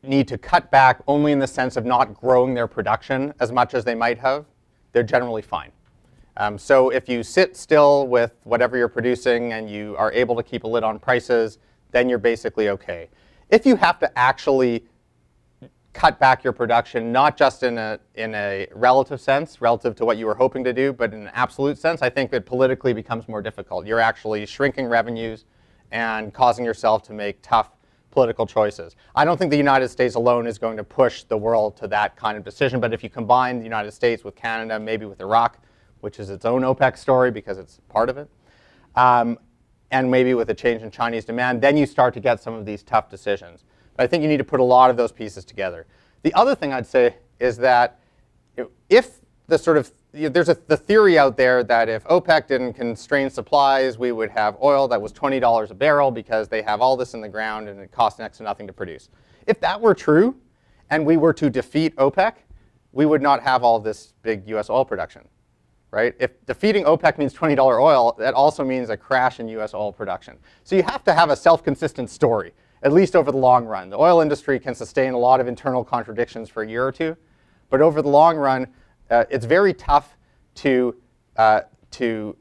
need to cut back only in the sense of not growing their production as much as they might have, they're generally fine. Um, so if you sit still with whatever you're producing and you are able to keep a lid on prices, then you're basically okay. If you have to actually cut back your production, not just in a, in a relative sense, relative to what you were hoping to do, but in an absolute sense, I think it politically becomes more difficult. You're actually shrinking revenues and causing yourself to make tough political choices. I don't think the United States alone is going to push the world to that kind of decision, but if you combine the United States with Canada, maybe with Iraq, which is its own OPEC story because it's part of it, um, and maybe with a change in Chinese demand, then you start to get some of these tough decisions. But I think you need to put a lot of those pieces together. The other thing I'd say is that if the sort of you know, there's a, the theory out there that if OPEC didn't constrain supplies, we would have oil that was $20 a barrel because they have all this in the ground and it costs next to nothing to produce. If that were true, and we were to defeat OPEC, we would not have all this big U.S. oil production, right? If defeating OPEC means $20 oil, that also means a crash in U.S. oil production. So you have to have a self-consistent story, at least over the long run. The oil industry can sustain a lot of internal contradictions for a year or two, but over the long run, uh, it's very tough to, uh, to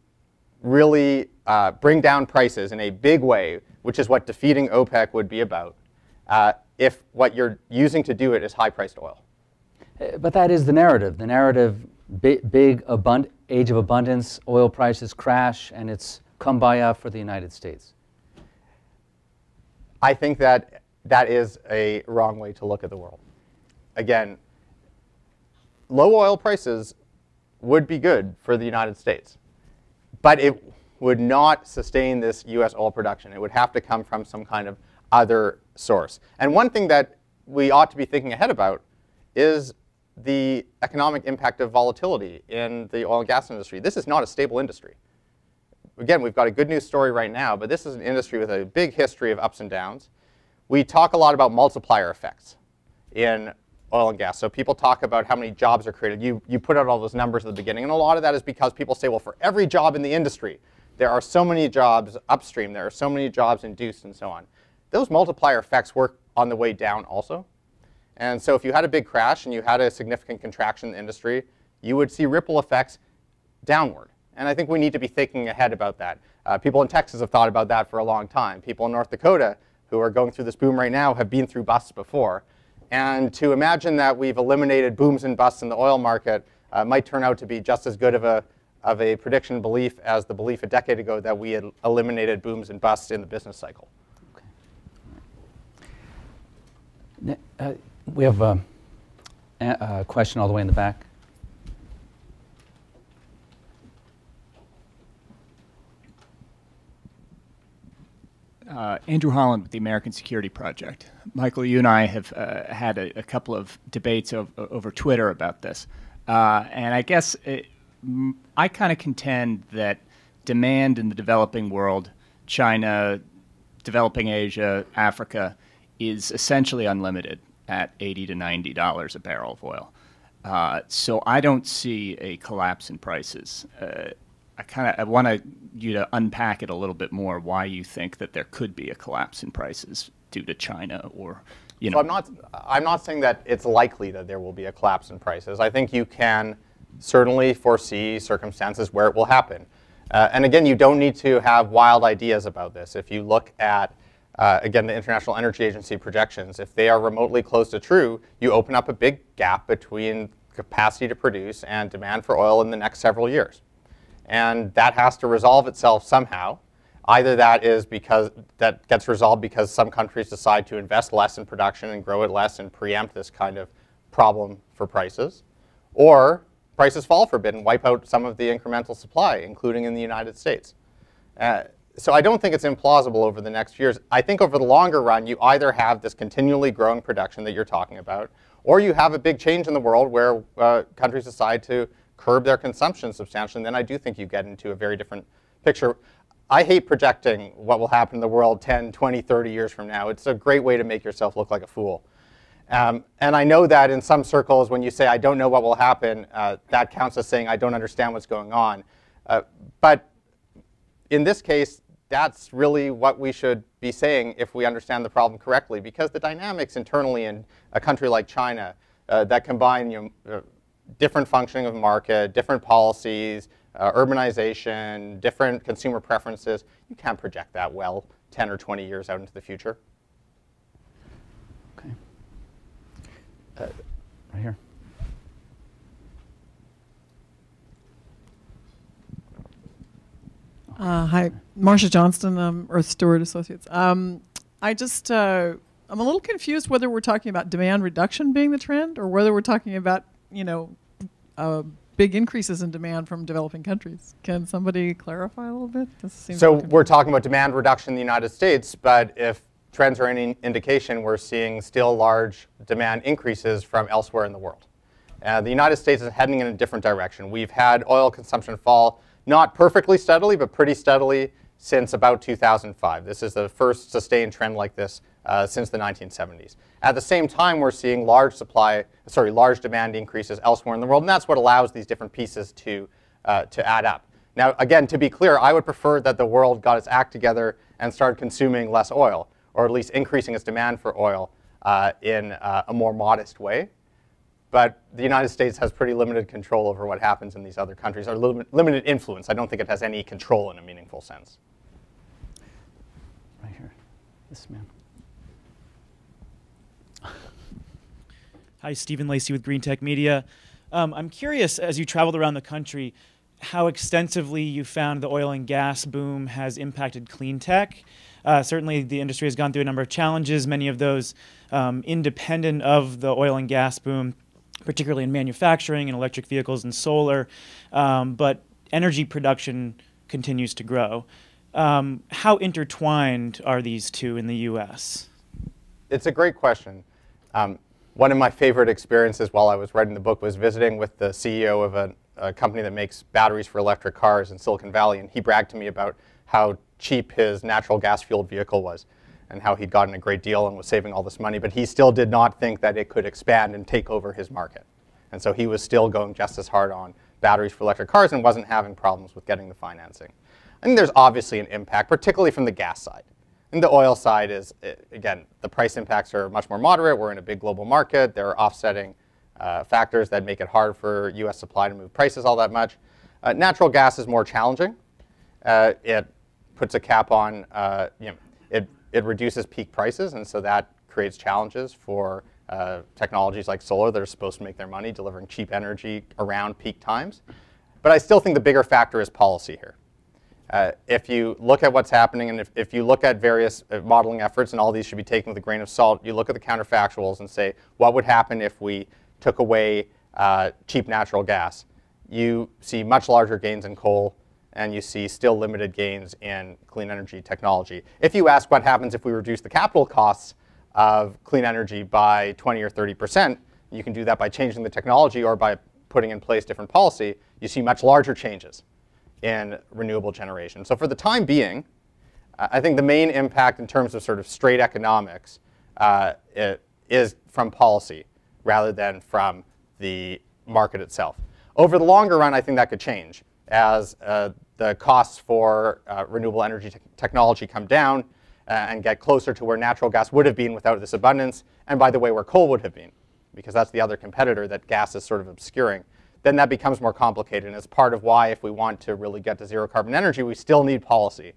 really uh, bring down prices in a big way, which is what defeating OPEC would be about, uh, if what you're using to do it is high-priced oil. Uh, but that is the narrative. The narrative, big, big abund age of abundance, oil prices crash, and it's come kumbaya for the United States. I think that that is a wrong way to look at the world. Again, low oil prices would be good for the United States, but it would not sustain this U.S. oil production. It would have to come from some kind of other source. And one thing that we ought to be thinking ahead about is the economic impact of volatility in the oil and gas industry. This is not a stable industry. Again, we've got a good news story right now, but this is an industry with a big history of ups and downs. We talk a lot about multiplier effects in oil and gas. So people talk about how many jobs are created. You, you put out all those numbers at the beginning, and a lot of that is because people say, well, for every job in the industry, there are so many jobs upstream, there are so many jobs induced, and so on. Those multiplier effects work on the way down also. And so if you had a big crash and you had a significant contraction in the industry, you would see ripple effects downward. And I think we need to be thinking ahead about that. Uh, people in Texas have thought about that for a long time. People in North Dakota who are going through this boom right now have been through busts before. And to imagine that we've eliminated booms and busts in the oil market uh, might turn out to be just as good of a, of a prediction belief as the belief a decade ago that we had eliminated booms and busts in the business cycle. Okay. Uh, we have a, a question all the way in the back. Uh, Andrew Holland with the American Security Project. Michael, you and I have uh, had a, a, couple of debates over, Twitter about this. Uh, and I guess it, I kind of contend that demand in the developing world, China, developing Asia, Africa, is essentially unlimited at 80 to 90 dollars a barrel of oil. Uh, so I don't see a collapse in prices. Uh, I kind of I want you to unpack it a little bit more. Why you think that there could be a collapse in prices due to China, or you know? So I'm not I'm not saying that it's likely that there will be a collapse in prices. I think you can certainly foresee circumstances where it will happen. Uh, and again, you don't need to have wild ideas about this. If you look at uh, again, the International Energy Agency projections, if they are remotely close to true, you open up a big gap between capacity to produce and demand for oil in the next several years and that has to resolve itself somehow. Either that is because that gets resolved because some countries decide to invest less in production and grow it less and preempt this kind of problem for prices, or prices fall for a bit and wipe out some of the incremental supply, including in the United States. Uh, so I don't think it's implausible over the next few years. I think over the longer run, you either have this continually growing production that you're talking about, or you have a big change in the world where uh, countries decide to curb their consumption substantially, then I do think you get into a very different picture. I hate projecting what will happen in the world 10, 20, 30 years from now. It's a great way to make yourself look like a fool. Um, and I know that in some circles, when you say, I don't know what will happen, uh, that counts as saying, I don't understand what's going on. Uh, but in this case, that's really what we should be saying if we understand the problem correctly, because the dynamics internally in a country like China uh, that combine you know, different functioning of market, different policies, uh, urbanization, different consumer preferences, you can't project that well 10 or 20 years out into the future. Okay. Uh, right here. Uh, hi, Marsha Johnston, um, Earth Steward Associates. Um, I just, uh, I'm a little confused whether we're talking about demand reduction being the trend or whether we're talking about, you know, uh, big increases in demand from developing countries. Can somebody clarify a little bit? This seems so we're talking about demand reduction in the United States, but if trends are any indication, we're seeing still large demand increases from elsewhere in the world. Uh, the United States is heading in a different direction. We've had oil consumption fall not perfectly steadily, but pretty steadily since about 2005. This is the first sustained trend like this uh, since the 1970s. At the same time, we're seeing large supply, sorry, large demand increases elsewhere in the world, and that's what allows these different pieces to, uh, to add up. Now, again, to be clear, I would prefer that the world got its act together and started consuming less oil, or at least increasing its demand for oil uh, in uh, a more modest way. But the United States has pretty limited control over what happens in these other countries, or lim limited influence. I don't think it has any control in a meaningful sense. Right here, this man. Hi, Stephen Lacey with Greentech Media. Um, I'm curious, as you traveled around the country, how extensively you found the oil and gas boom has impacted clean tech. Uh, certainly, the industry has gone through a number of challenges, many of those um, independent of the oil and gas boom particularly in manufacturing and electric vehicles and solar, um, but energy production continues to grow. Um, how intertwined are these two in the U.S.? It's a great question. One of my favorite experiences while I was writing the book was visiting with the CEO of a, a company that makes batteries for electric cars in Silicon Valley, and he bragged to me about how cheap his natural gas fueled vehicle was and how he'd gotten a great deal and was saving all this money, but he still did not think that it could expand and take over his market. And so he was still going just as hard on batteries for electric cars and wasn't having problems with getting the financing. I think there's obviously an impact, particularly from the gas side. And the oil side is, eh, again, the price impacts are much more moderate. We're in a big global market. There are offsetting uh, factors that make it hard for US supply to move prices all that much. Uh, natural gas is more challenging. Uh, it puts a cap on, uh, you know, it it reduces peak prices, and so that creates challenges for uh, technologies like solar that are supposed to make their money delivering cheap energy around peak times. But I still think the bigger factor is policy here. Uh, if you look at what's happening and if, if you look at various uh, modeling efforts, and all these should be taken with a grain of salt, you look at the counterfactuals and say, what would happen if we took away uh, cheap natural gas? You see much larger gains in coal, and you see still limited gains in clean energy technology. If you ask what happens if we reduce the capital costs of clean energy by 20 or 30 percent, you can do that by changing the technology or by putting in place different policy, you see much larger changes in renewable generation. So for the time being, I think the main impact in terms of sort of straight economics uh, is from policy rather than from the market itself. Over the longer run, I think that could change as uh, the costs for uh, renewable energy te technology come down uh, and get closer to where natural gas would have been without this abundance, and by the way, where coal would have been, because that's the other competitor that gas is sort of obscuring, then that becomes more complicated. And it's part of why, if we want to really get to zero carbon energy, we still need policy.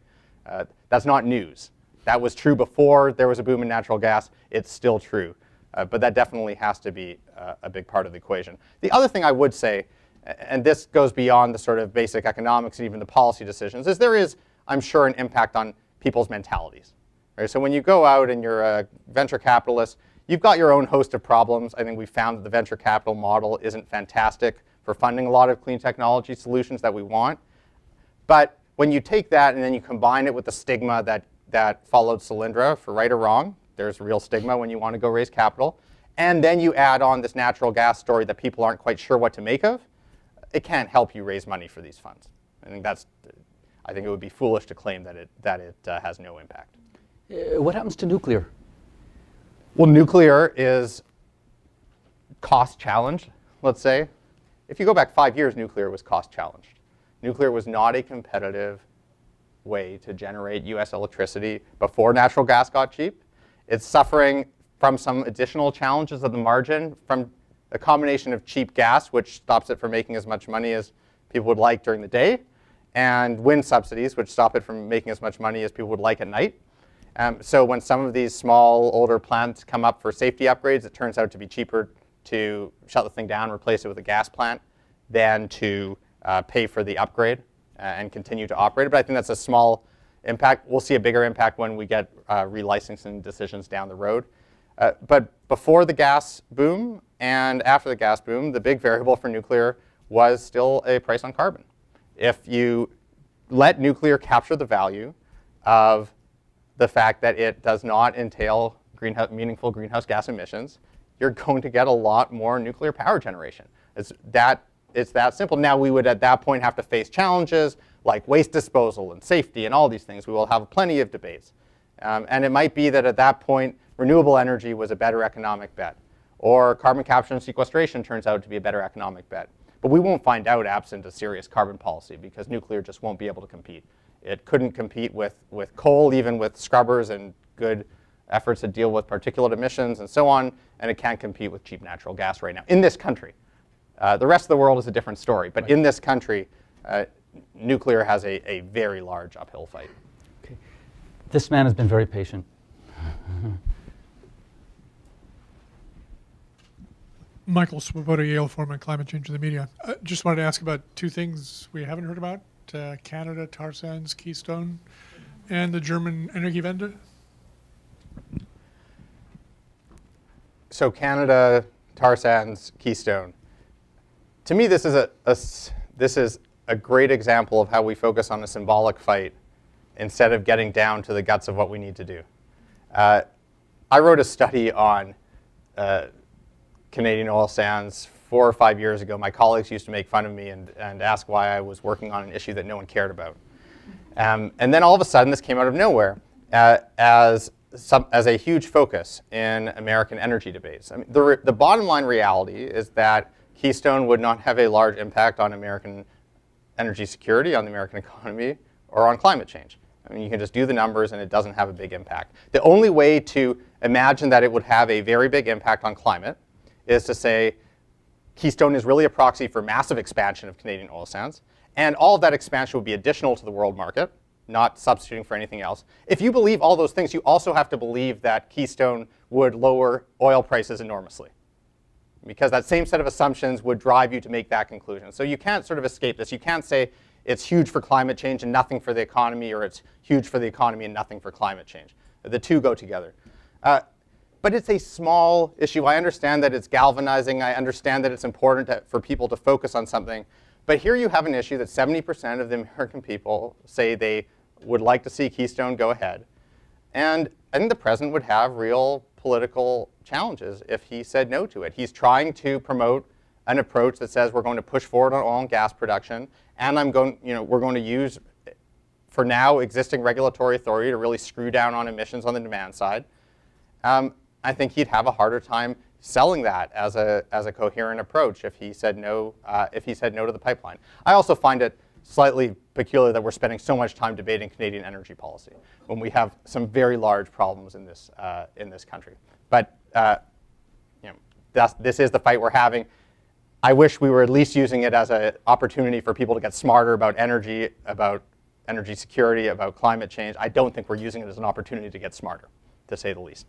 Uh, that's not news. That was true before there was a boom in natural gas. It's still true. Uh, but that definitely has to be uh, a big part of the equation. The other thing I would say and this goes beyond the sort of basic economics and even the policy decisions, is there is, I'm sure, an impact on people's mentalities. Right? So when you go out and you're a venture capitalist, you've got your own host of problems. I think we found that the venture capital model isn't fantastic for funding a lot of clean technology solutions that we want. But when you take that and then you combine it with the stigma that, that followed Solyndra, for right or wrong, there's real stigma when you want to go raise capital, and then you add on this natural gas story that people aren't quite sure what to make of, it can't help you raise money for these funds. I think that's, I think it would be foolish to claim that it, that it uh, has no impact. Uh, what happens to nuclear? Well, nuclear is cost challenged, let's say. If you go back five years, nuclear was cost challenged. Nuclear was not a competitive way to generate US electricity before natural gas got cheap. It's suffering from some additional challenges at the margin from a combination of cheap gas, which stops it from making as much money as people would like during the day, and wind subsidies, which stop it from making as much money as people would like at night. Um, so when some of these small, older plants come up for safety upgrades, it turns out to be cheaper to shut the thing down, replace it with a gas plant, than to uh, pay for the upgrade uh, and continue to operate it. But I think that's a small impact. We'll see a bigger impact when we get uh, relicensing decisions down the road. Uh, but before the gas boom and after the gas boom, the big variable for nuclear was still a price on carbon. If you let nuclear capture the value of the fact that it does not entail greenhouse, meaningful greenhouse gas emissions, you're going to get a lot more nuclear power generation. It's that, it's that simple. Now, we would at that point have to face challenges like waste disposal and safety and all these things. We will have plenty of debates. Um, and it might be that at that point, renewable energy was a better economic bet, or carbon capture and sequestration turns out to be a better economic bet. But we won't find out absent a serious carbon policy because nuclear just won't be able to compete. It couldn't compete with, with coal, even with scrubbers and good efforts to deal with particulate emissions and so on, and it can't compete with cheap natural gas right now in this country. Uh, the rest of the world is a different story, but in this country, uh, nuclear has a, a very large uphill fight. Okay. This man has been very patient. Michael Svoboda, Yale Forum on Climate Change in the Media. I just wanted to ask about two things we haven't heard about uh, Canada, tar sands, Keystone, and the German Energiewende. So, Canada, tar sands, Keystone. To me, this is a, a, this is a great example of how we focus on a symbolic fight instead of getting down to the guts of what we need to do. Uh, I wrote a study on uh, Canadian oil sands four or five years ago. My colleagues used to make fun of me and, and ask why I was working on an issue that no one cared about. Um, and then all of a sudden, this came out of nowhere uh, as, as a huge focus in American energy debates. I mean, the, the bottom line reality is that Keystone would not have a large impact on American energy security, on the American economy, or on climate change. I mean, you can just do the numbers and it doesn't have a big impact. The only way to imagine that it would have a very big impact on climate is to say Keystone is really a proxy for massive expansion of Canadian oil sands, and all of that expansion would be additional to the world market, not substituting for anything else. If you believe all those things, you also have to believe that Keystone would lower oil prices enormously because that same set of assumptions would drive you to make that conclusion. So you can't sort of escape this. You can't say it's huge for climate change and nothing for the economy, or it's huge for the economy and nothing for climate change. The two go together. Uh, but it's a small issue. I understand that it's galvanizing. I understand that it's important to, for people to focus on something. But here you have an issue that 70% of the American people say they would like to see Keystone go ahead. And I think the president would have real political challenges if he said no to it. He's trying to promote an approach that says we're going to push forward on oil and gas production, and I'm going, you know, we're going to use, for now, existing regulatory authority to really screw down on emissions on the demand side. Um, I think he'd have a harder time selling that as a, as a coherent approach if he said no, uh, if he said no to the pipeline. I also find it slightly peculiar that we're spending so much time debating Canadian energy policy when we have some very large problems in this, uh, in this country. But uh, you know, this is the fight we're having. I wish we were at least using it as an opportunity for people to get smarter about energy, about energy security, about climate change. I don't think we're using it as an opportunity to get smarter, to say the least.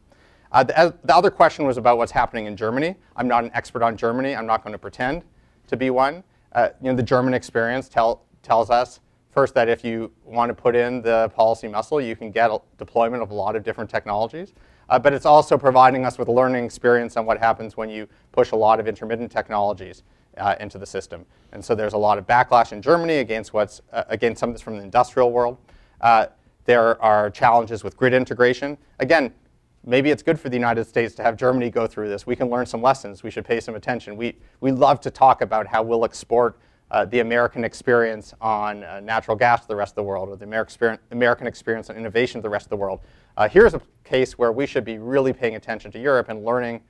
Uh, the, the, other question was about what's happening in Germany. I'm not an expert on Germany. I'm not going to pretend to be one. Uh, you know, the German experience tell, tells us first that if you want to put in the policy muscle, you can get deployment of a lot of different technologies. Uh, but it's also providing us with learning experience on what happens when you push a lot of intermittent technologies uh, into the system. And so there's a lot of backlash in Germany against what's uh, against some of this from the industrial world. Uh, there are challenges with grid integration. Again, maybe it's good for the United States to have Germany go through this. We can learn some lessons. We should pay some attention. We, we love to talk about how we'll export uh, the American experience on uh, natural gas to the rest of the world, or the American American experience on innovation to the rest of the world. Uh, here's a case where we should be really paying attention to Europe and learning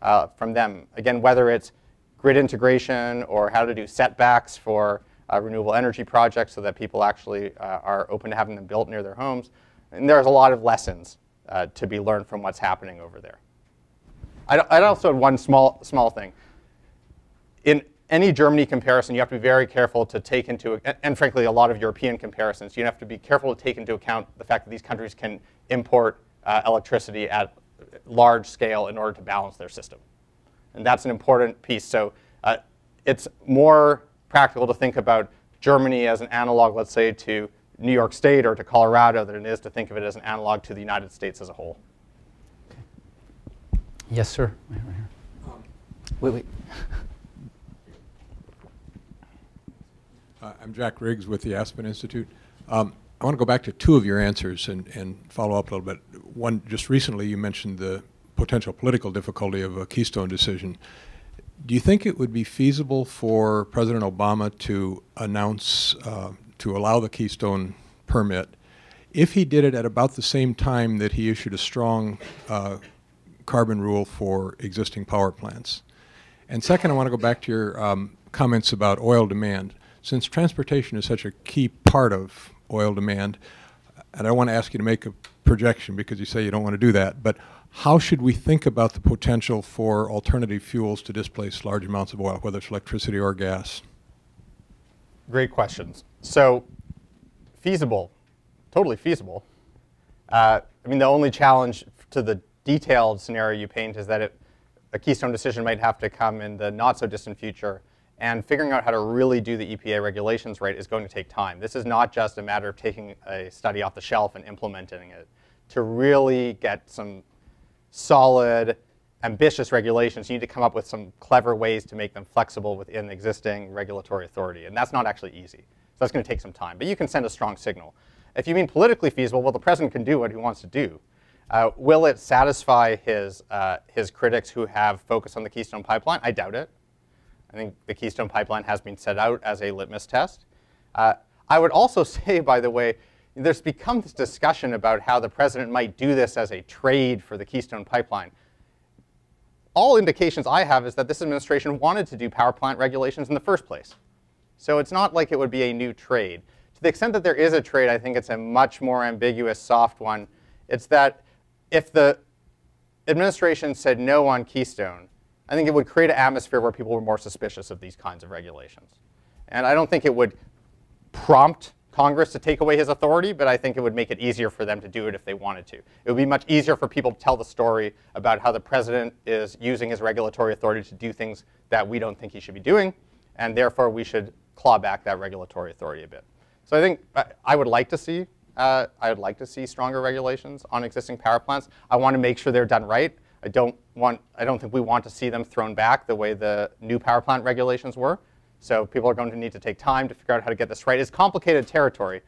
uh, from them. Again, whether it's grid integration or how to do setbacks for uh, renewable energy projects so that people actually uh, are open to having them built near their homes. And there's a lot of lessons uh, to be learned from what's happening over there. I'd, I'd also add one small, small thing. In any Germany comparison, you have to be very careful to take into, and, and frankly, a lot of European comparisons, you have to be careful to take into account the fact that these countries can import uh, electricity at large scale in order to balance their system. And that's an important piece. So uh, it's more practical to think about Germany as an analog, let's say, to New York State or to Colorado than it is to think of it as an analog to the United States as a whole. Yes, sir. Right, right here. Um, wait, wait. Uh, I'm Jack Riggs with the Aspen Institute. Um, I want to go back to two of your answers and, and follow up a little bit. One, just recently you mentioned the potential political difficulty of a Keystone decision. Do you think it would be feasible for President Obama to announce, uh, to allow the Keystone permit, if he did it at about the same time that he issued a strong uh, carbon rule for existing power plants? And second, I want to go back to your um, comments about oil demand. Since transportation is such a key part of oil demand, and I want to ask you to make a projection because you say you don't want to do that, but how should we think about the potential for alternative fuels to displace large amounts of oil, whether it's electricity or gas? Great questions. So, feasible, totally feasible. Uh, I mean, the only challenge to the detailed scenario you paint is that it, a Keystone decision might have to come in the not so distant future. And figuring out how to really do the EPA regulations right is going to take time. This is not just a matter of taking a study off the shelf and implementing it. To really get some solid, ambitious regulations, you need to come up with some clever ways to make them flexible within existing regulatory authority. And that's not actually easy. That's going to take some time. But you can send a strong signal. If you mean politically feasible, well, the president can do what he wants to do. Uh, will it satisfy his, uh, his critics who have focused on the Keystone Pipeline? I doubt it. I think the Keystone Pipeline has been set out as a litmus test. Uh, I would also say, by the way, there's become this discussion about how the president might do this as a trade for the Keystone Pipeline. All indications I have is that this administration wanted to do power plant regulations in the first place. So it's not like it would be a new trade. To the extent that there is a trade, I think it's a much more ambiguous, soft one. It's that if the administration said no on Keystone, I think it would create an atmosphere where people were more suspicious of these kinds of regulations. And I don't think it would prompt Congress to take away his authority, but I think it would make it easier for them to do it if they wanted to. It would be much easier for people to tell the story about how the president is using his regulatory authority to do things that we don't think he should be doing, and therefore we should claw back that regulatory authority a bit. So I think I would like to see uh, I would like to see stronger regulations on existing power plants. I want to make sure they're done right. I don't want I don't think we want to see them thrown back the way the new power plant regulations were. So people are going to need to take time to figure out how to get this right. It's complicated territory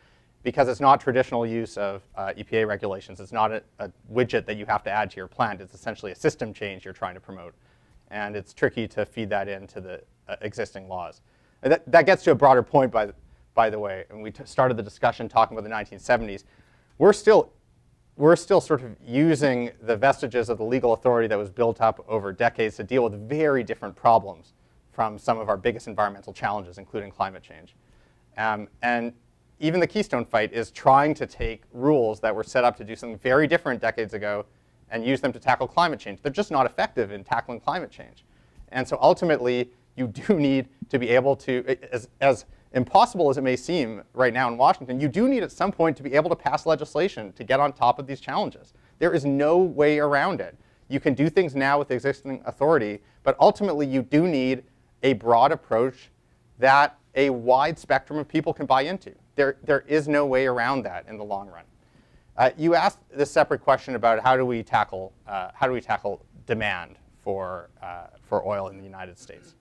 because it's not traditional use of uh, EPA regulations. It's not a, a, widget that you have to add to your plant. It's essentially a system change you're trying to promote. And it's tricky to feed that into the uh, existing laws. That, that, gets to a broader point, by, by the way. And we started the discussion talking about the 1970s. We're still, we're still sort of using the vestiges of the legal authority that was built up over decades to deal with very different problems from some of our biggest environmental challenges, including climate change. Um, and even the Keystone fight is trying to take rules that were set up to do something very different decades ago and use them to tackle climate change. They're just not effective in tackling climate change. And so ultimately, you do need to be able to, as, as impossible as it may seem right now in Washington, you do need at some point to be able to pass legislation to get on top of these challenges. There is no way around it. You can do things now with existing authority, but ultimately you do need a broad approach that a wide spectrum of people can buy into. There, there is no way around that in the long run. Uh, you asked this separate question about how do we tackle, uh, how do we tackle demand for, uh, for oil in the United States?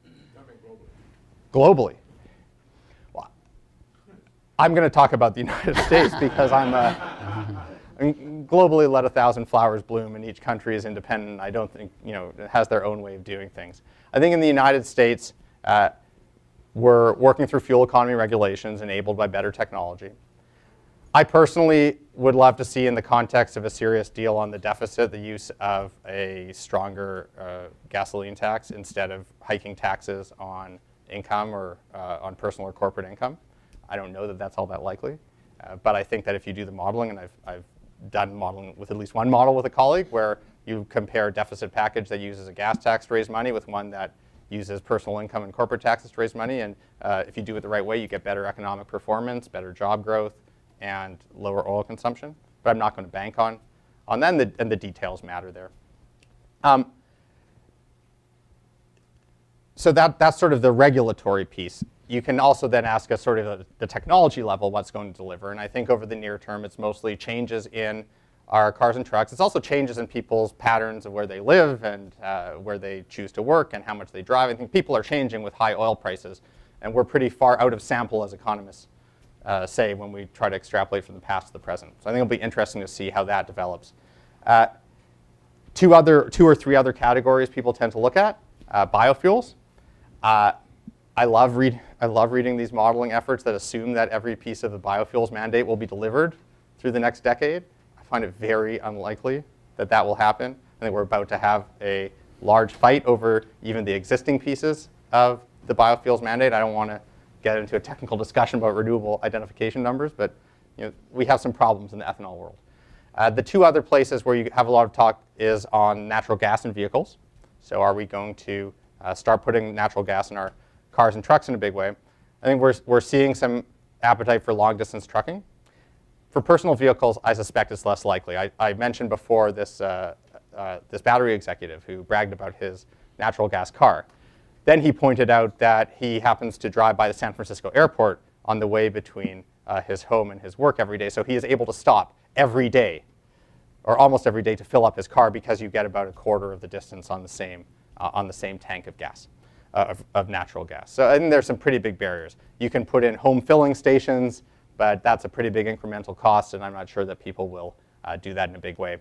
Globally. Well, I'm going to talk about the United States because I'm a, globally let a thousand flowers bloom and each country is independent. I don't think, you know, it has their own way of doing things. I think in the United States, uh, We're working through fuel economy regulations enabled by better technology. I personally would love to see, in the context of a serious deal on the deficit, the use of a stronger uh, gasoline tax instead of hiking taxes on income or uh, on personal or corporate income. I don't know that that's all that likely, uh, but I think that if you do the modeling, and I've, I've done modeling with at least one model with a colleague where you compare a deficit package that uses a gas tax to raise money with one that uses personal income and corporate taxes to raise money. And uh, if you do it the right way, you get better economic performance, better job growth, and lower oil consumption. But I'm not going to bank on, on that, and the, and the details matter there. Um, so that, that's sort of the regulatory piece. You can also then ask us sort of the, the technology level what's going to deliver. And I think over the near term, it's mostly changes in our cars and trucks. It's also changes in people's patterns of where they live and uh, where they choose to work and how much they drive. I think people are changing with high oil prices, and we're pretty far out of sample as economists uh, say when we try to extrapolate from the past to the present. So I think it'll be interesting to see how that develops. Uh, two other, two or three other categories people tend to look at: uh, biofuels. Uh, I love read, I love reading these modeling efforts that assume that every piece of the biofuels mandate will be delivered through the next decade I find it very unlikely that that will happen. I think we're about to have a large fight over even the existing pieces of the biofuels mandate. I don't want to get into a technical discussion about renewable identification numbers, but you know, we have some problems in the ethanol world. Uh, the two other places where you have a lot of talk is on natural gas and vehicles. So are we going to start putting natural gas in our cars and trucks in a big way? I think we're, we're seeing some appetite for long distance trucking. For personal vehicles, I suspect it's less likely. I, I mentioned before this, uh, uh, this battery executive who bragged about his natural gas car. Then he pointed out that he happens to drive by the San Francisco airport on the way between uh, his home and his work every day. So he is able to stop every day, or almost every day, to fill up his car because you get about a quarter of the distance on the same, uh, on the same tank of gas, uh, of, of natural gas. So I think there's some pretty big barriers. You can put in home filling stations but that's a pretty big incremental cost, and I'm not sure that people will uh, do that in a big way.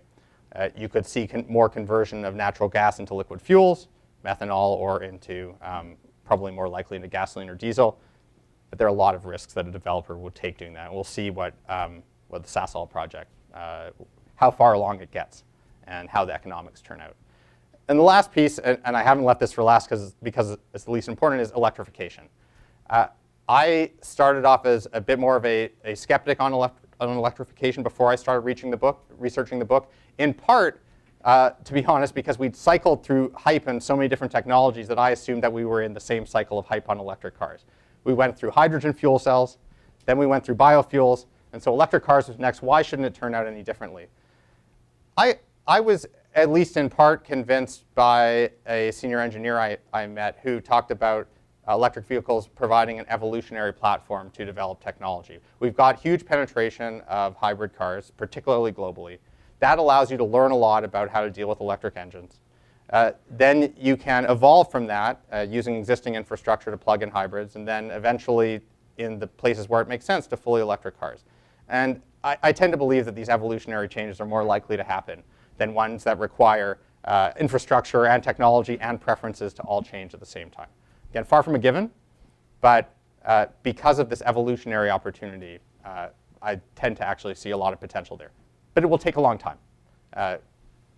Uh, you could see con more conversion of natural gas into liquid fuels, methanol, or into um, probably more likely into gasoline or diesel. But there are a lot of risks that a developer would take doing that. We'll see what, um, what the Sasol project, uh, how far along it gets, and how the economics turn out. And the last piece, and, and I haven't left this for last because because it's the least important, is electrification. Uh, I started off as a bit more of a, a skeptic on, elect on electrification before I started reaching the book, researching the book, in part, uh, to be honest, because we'd cycled through hype and so many different technologies that I assumed that we were in the same cycle of hype on electric cars. We went through hydrogen fuel cells, then we went through biofuels, and so electric cars was next. Why shouldn't it turn out any differently? I, I was at least in part convinced by a senior engineer I, I met who talked about electric vehicles providing an evolutionary platform to develop technology. We've got huge penetration of hybrid cars, particularly globally. That allows you to learn a lot about how to deal with electric engines. Uh, then you can evolve from that uh, using existing infrastructure to plug in hybrids, and then eventually, in the places where it makes sense, to fully electric cars. And I, I tend to believe that these evolutionary changes are more likely to happen than ones that require uh, infrastructure and technology and preferences to all change at the same time. Again, far from a given, but uh, because of this evolutionary opportunity, uh, I tend to actually see a lot of potential there. But it will take a long time. Uh,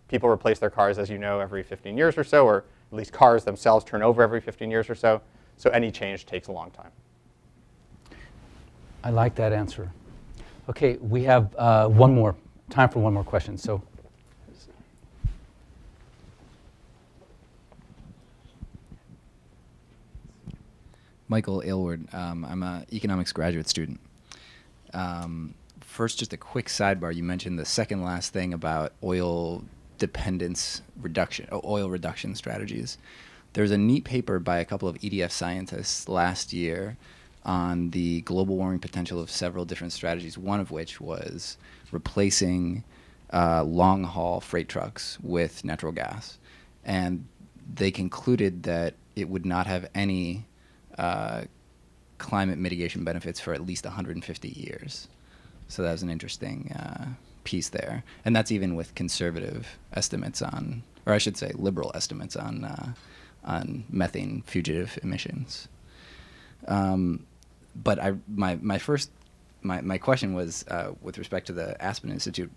people replace their cars, as you know, every 15 years or so, or at least cars themselves turn over every 15 years or so. So any change takes a long time. I like that answer. Okay, we have uh, one more, time for one more question. So Michael Aylward. Um, I'm an economics graduate student. Um, first, just a quick sidebar. You mentioned the second last thing about oil dependence reduction, oil reduction strategies. There's a neat paper by a couple of EDF scientists last year on the global warming potential of several different strategies, one of which was replacing uh, long haul freight trucks with natural gas. And they concluded that it would not have any uh, climate mitigation benefits for at least 150 years. So that was an interesting uh, piece there, and that's even with conservative estimates on, or I should say, liberal estimates on uh, on methane fugitive emissions. Um, but I, my, my first, my, my question was uh, with respect to the Aspen Institute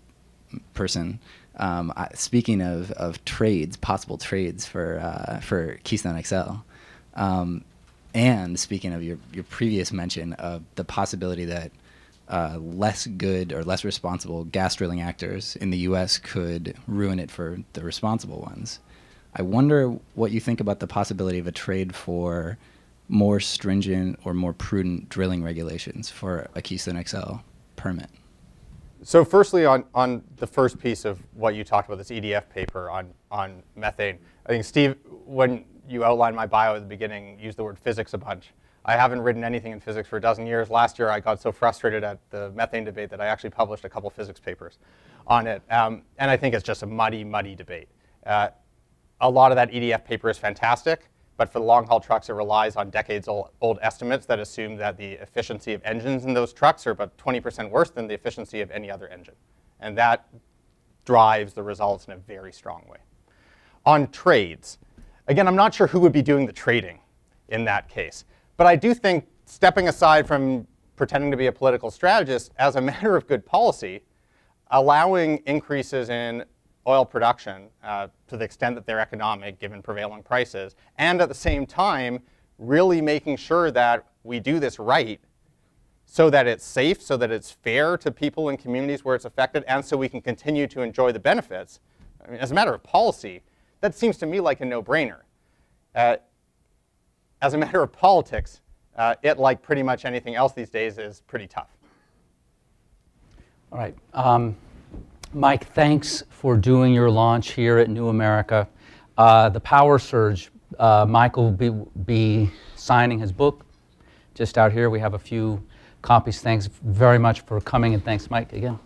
person. Um, I, speaking of, of trades, possible trades for, uh, for Keystone XL, um, and speaking of your, your previous mention of the possibility that uh, less good or less responsible gas drilling actors in the U.S. could ruin it for the responsible ones. I wonder what you think about the possibility of a trade for more stringent or more prudent drilling regulations for a Keystone XL permit. So firstly, on, on the first piece of what you talked about, this EDF paper on, on methane, I think Steve, when you outlined my bio at the beginning, used the word physics a bunch. I haven't written anything in physics for a dozen years. Last year, I got so frustrated at the methane debate that I actually published a couple physics papers on it. Um, and I think it's just a muddy, muddy debate. Uh, a lot of that EDF paper is fantastic, but for the long haul trucks, it relies on decades old, old estimates that assume that the efficiency of engines in those trucks are about 20% worse than the efficiency of any other engine. And that drives the results in a very strong way. On trades, again, I'm not sure who would be doing the trading in that case. But I do think, stepping aside from pretending to be a political strategist, as a matter of good policy, allowing increases in oil production uh, to the extent that they're economic given prevailing prices, and at the same time, really making sure that we do this right so that it's safe, so that it's fair to people in communities where it's affected, and so we can continue to enjoy the benefits. I mean, as a matter of policy, that seems to me like a no-brainer. Uh, as a matter of politics, uh, it, like pretty much anything else these days, is pretty tough. All right. Um, Mike, thanks for doing your launch here at New America. Uh, the Power Surge, uh, Michael will be, be signing his book just out here. We have a few copies. Thanks very much for coming, and thanks, Mike, again.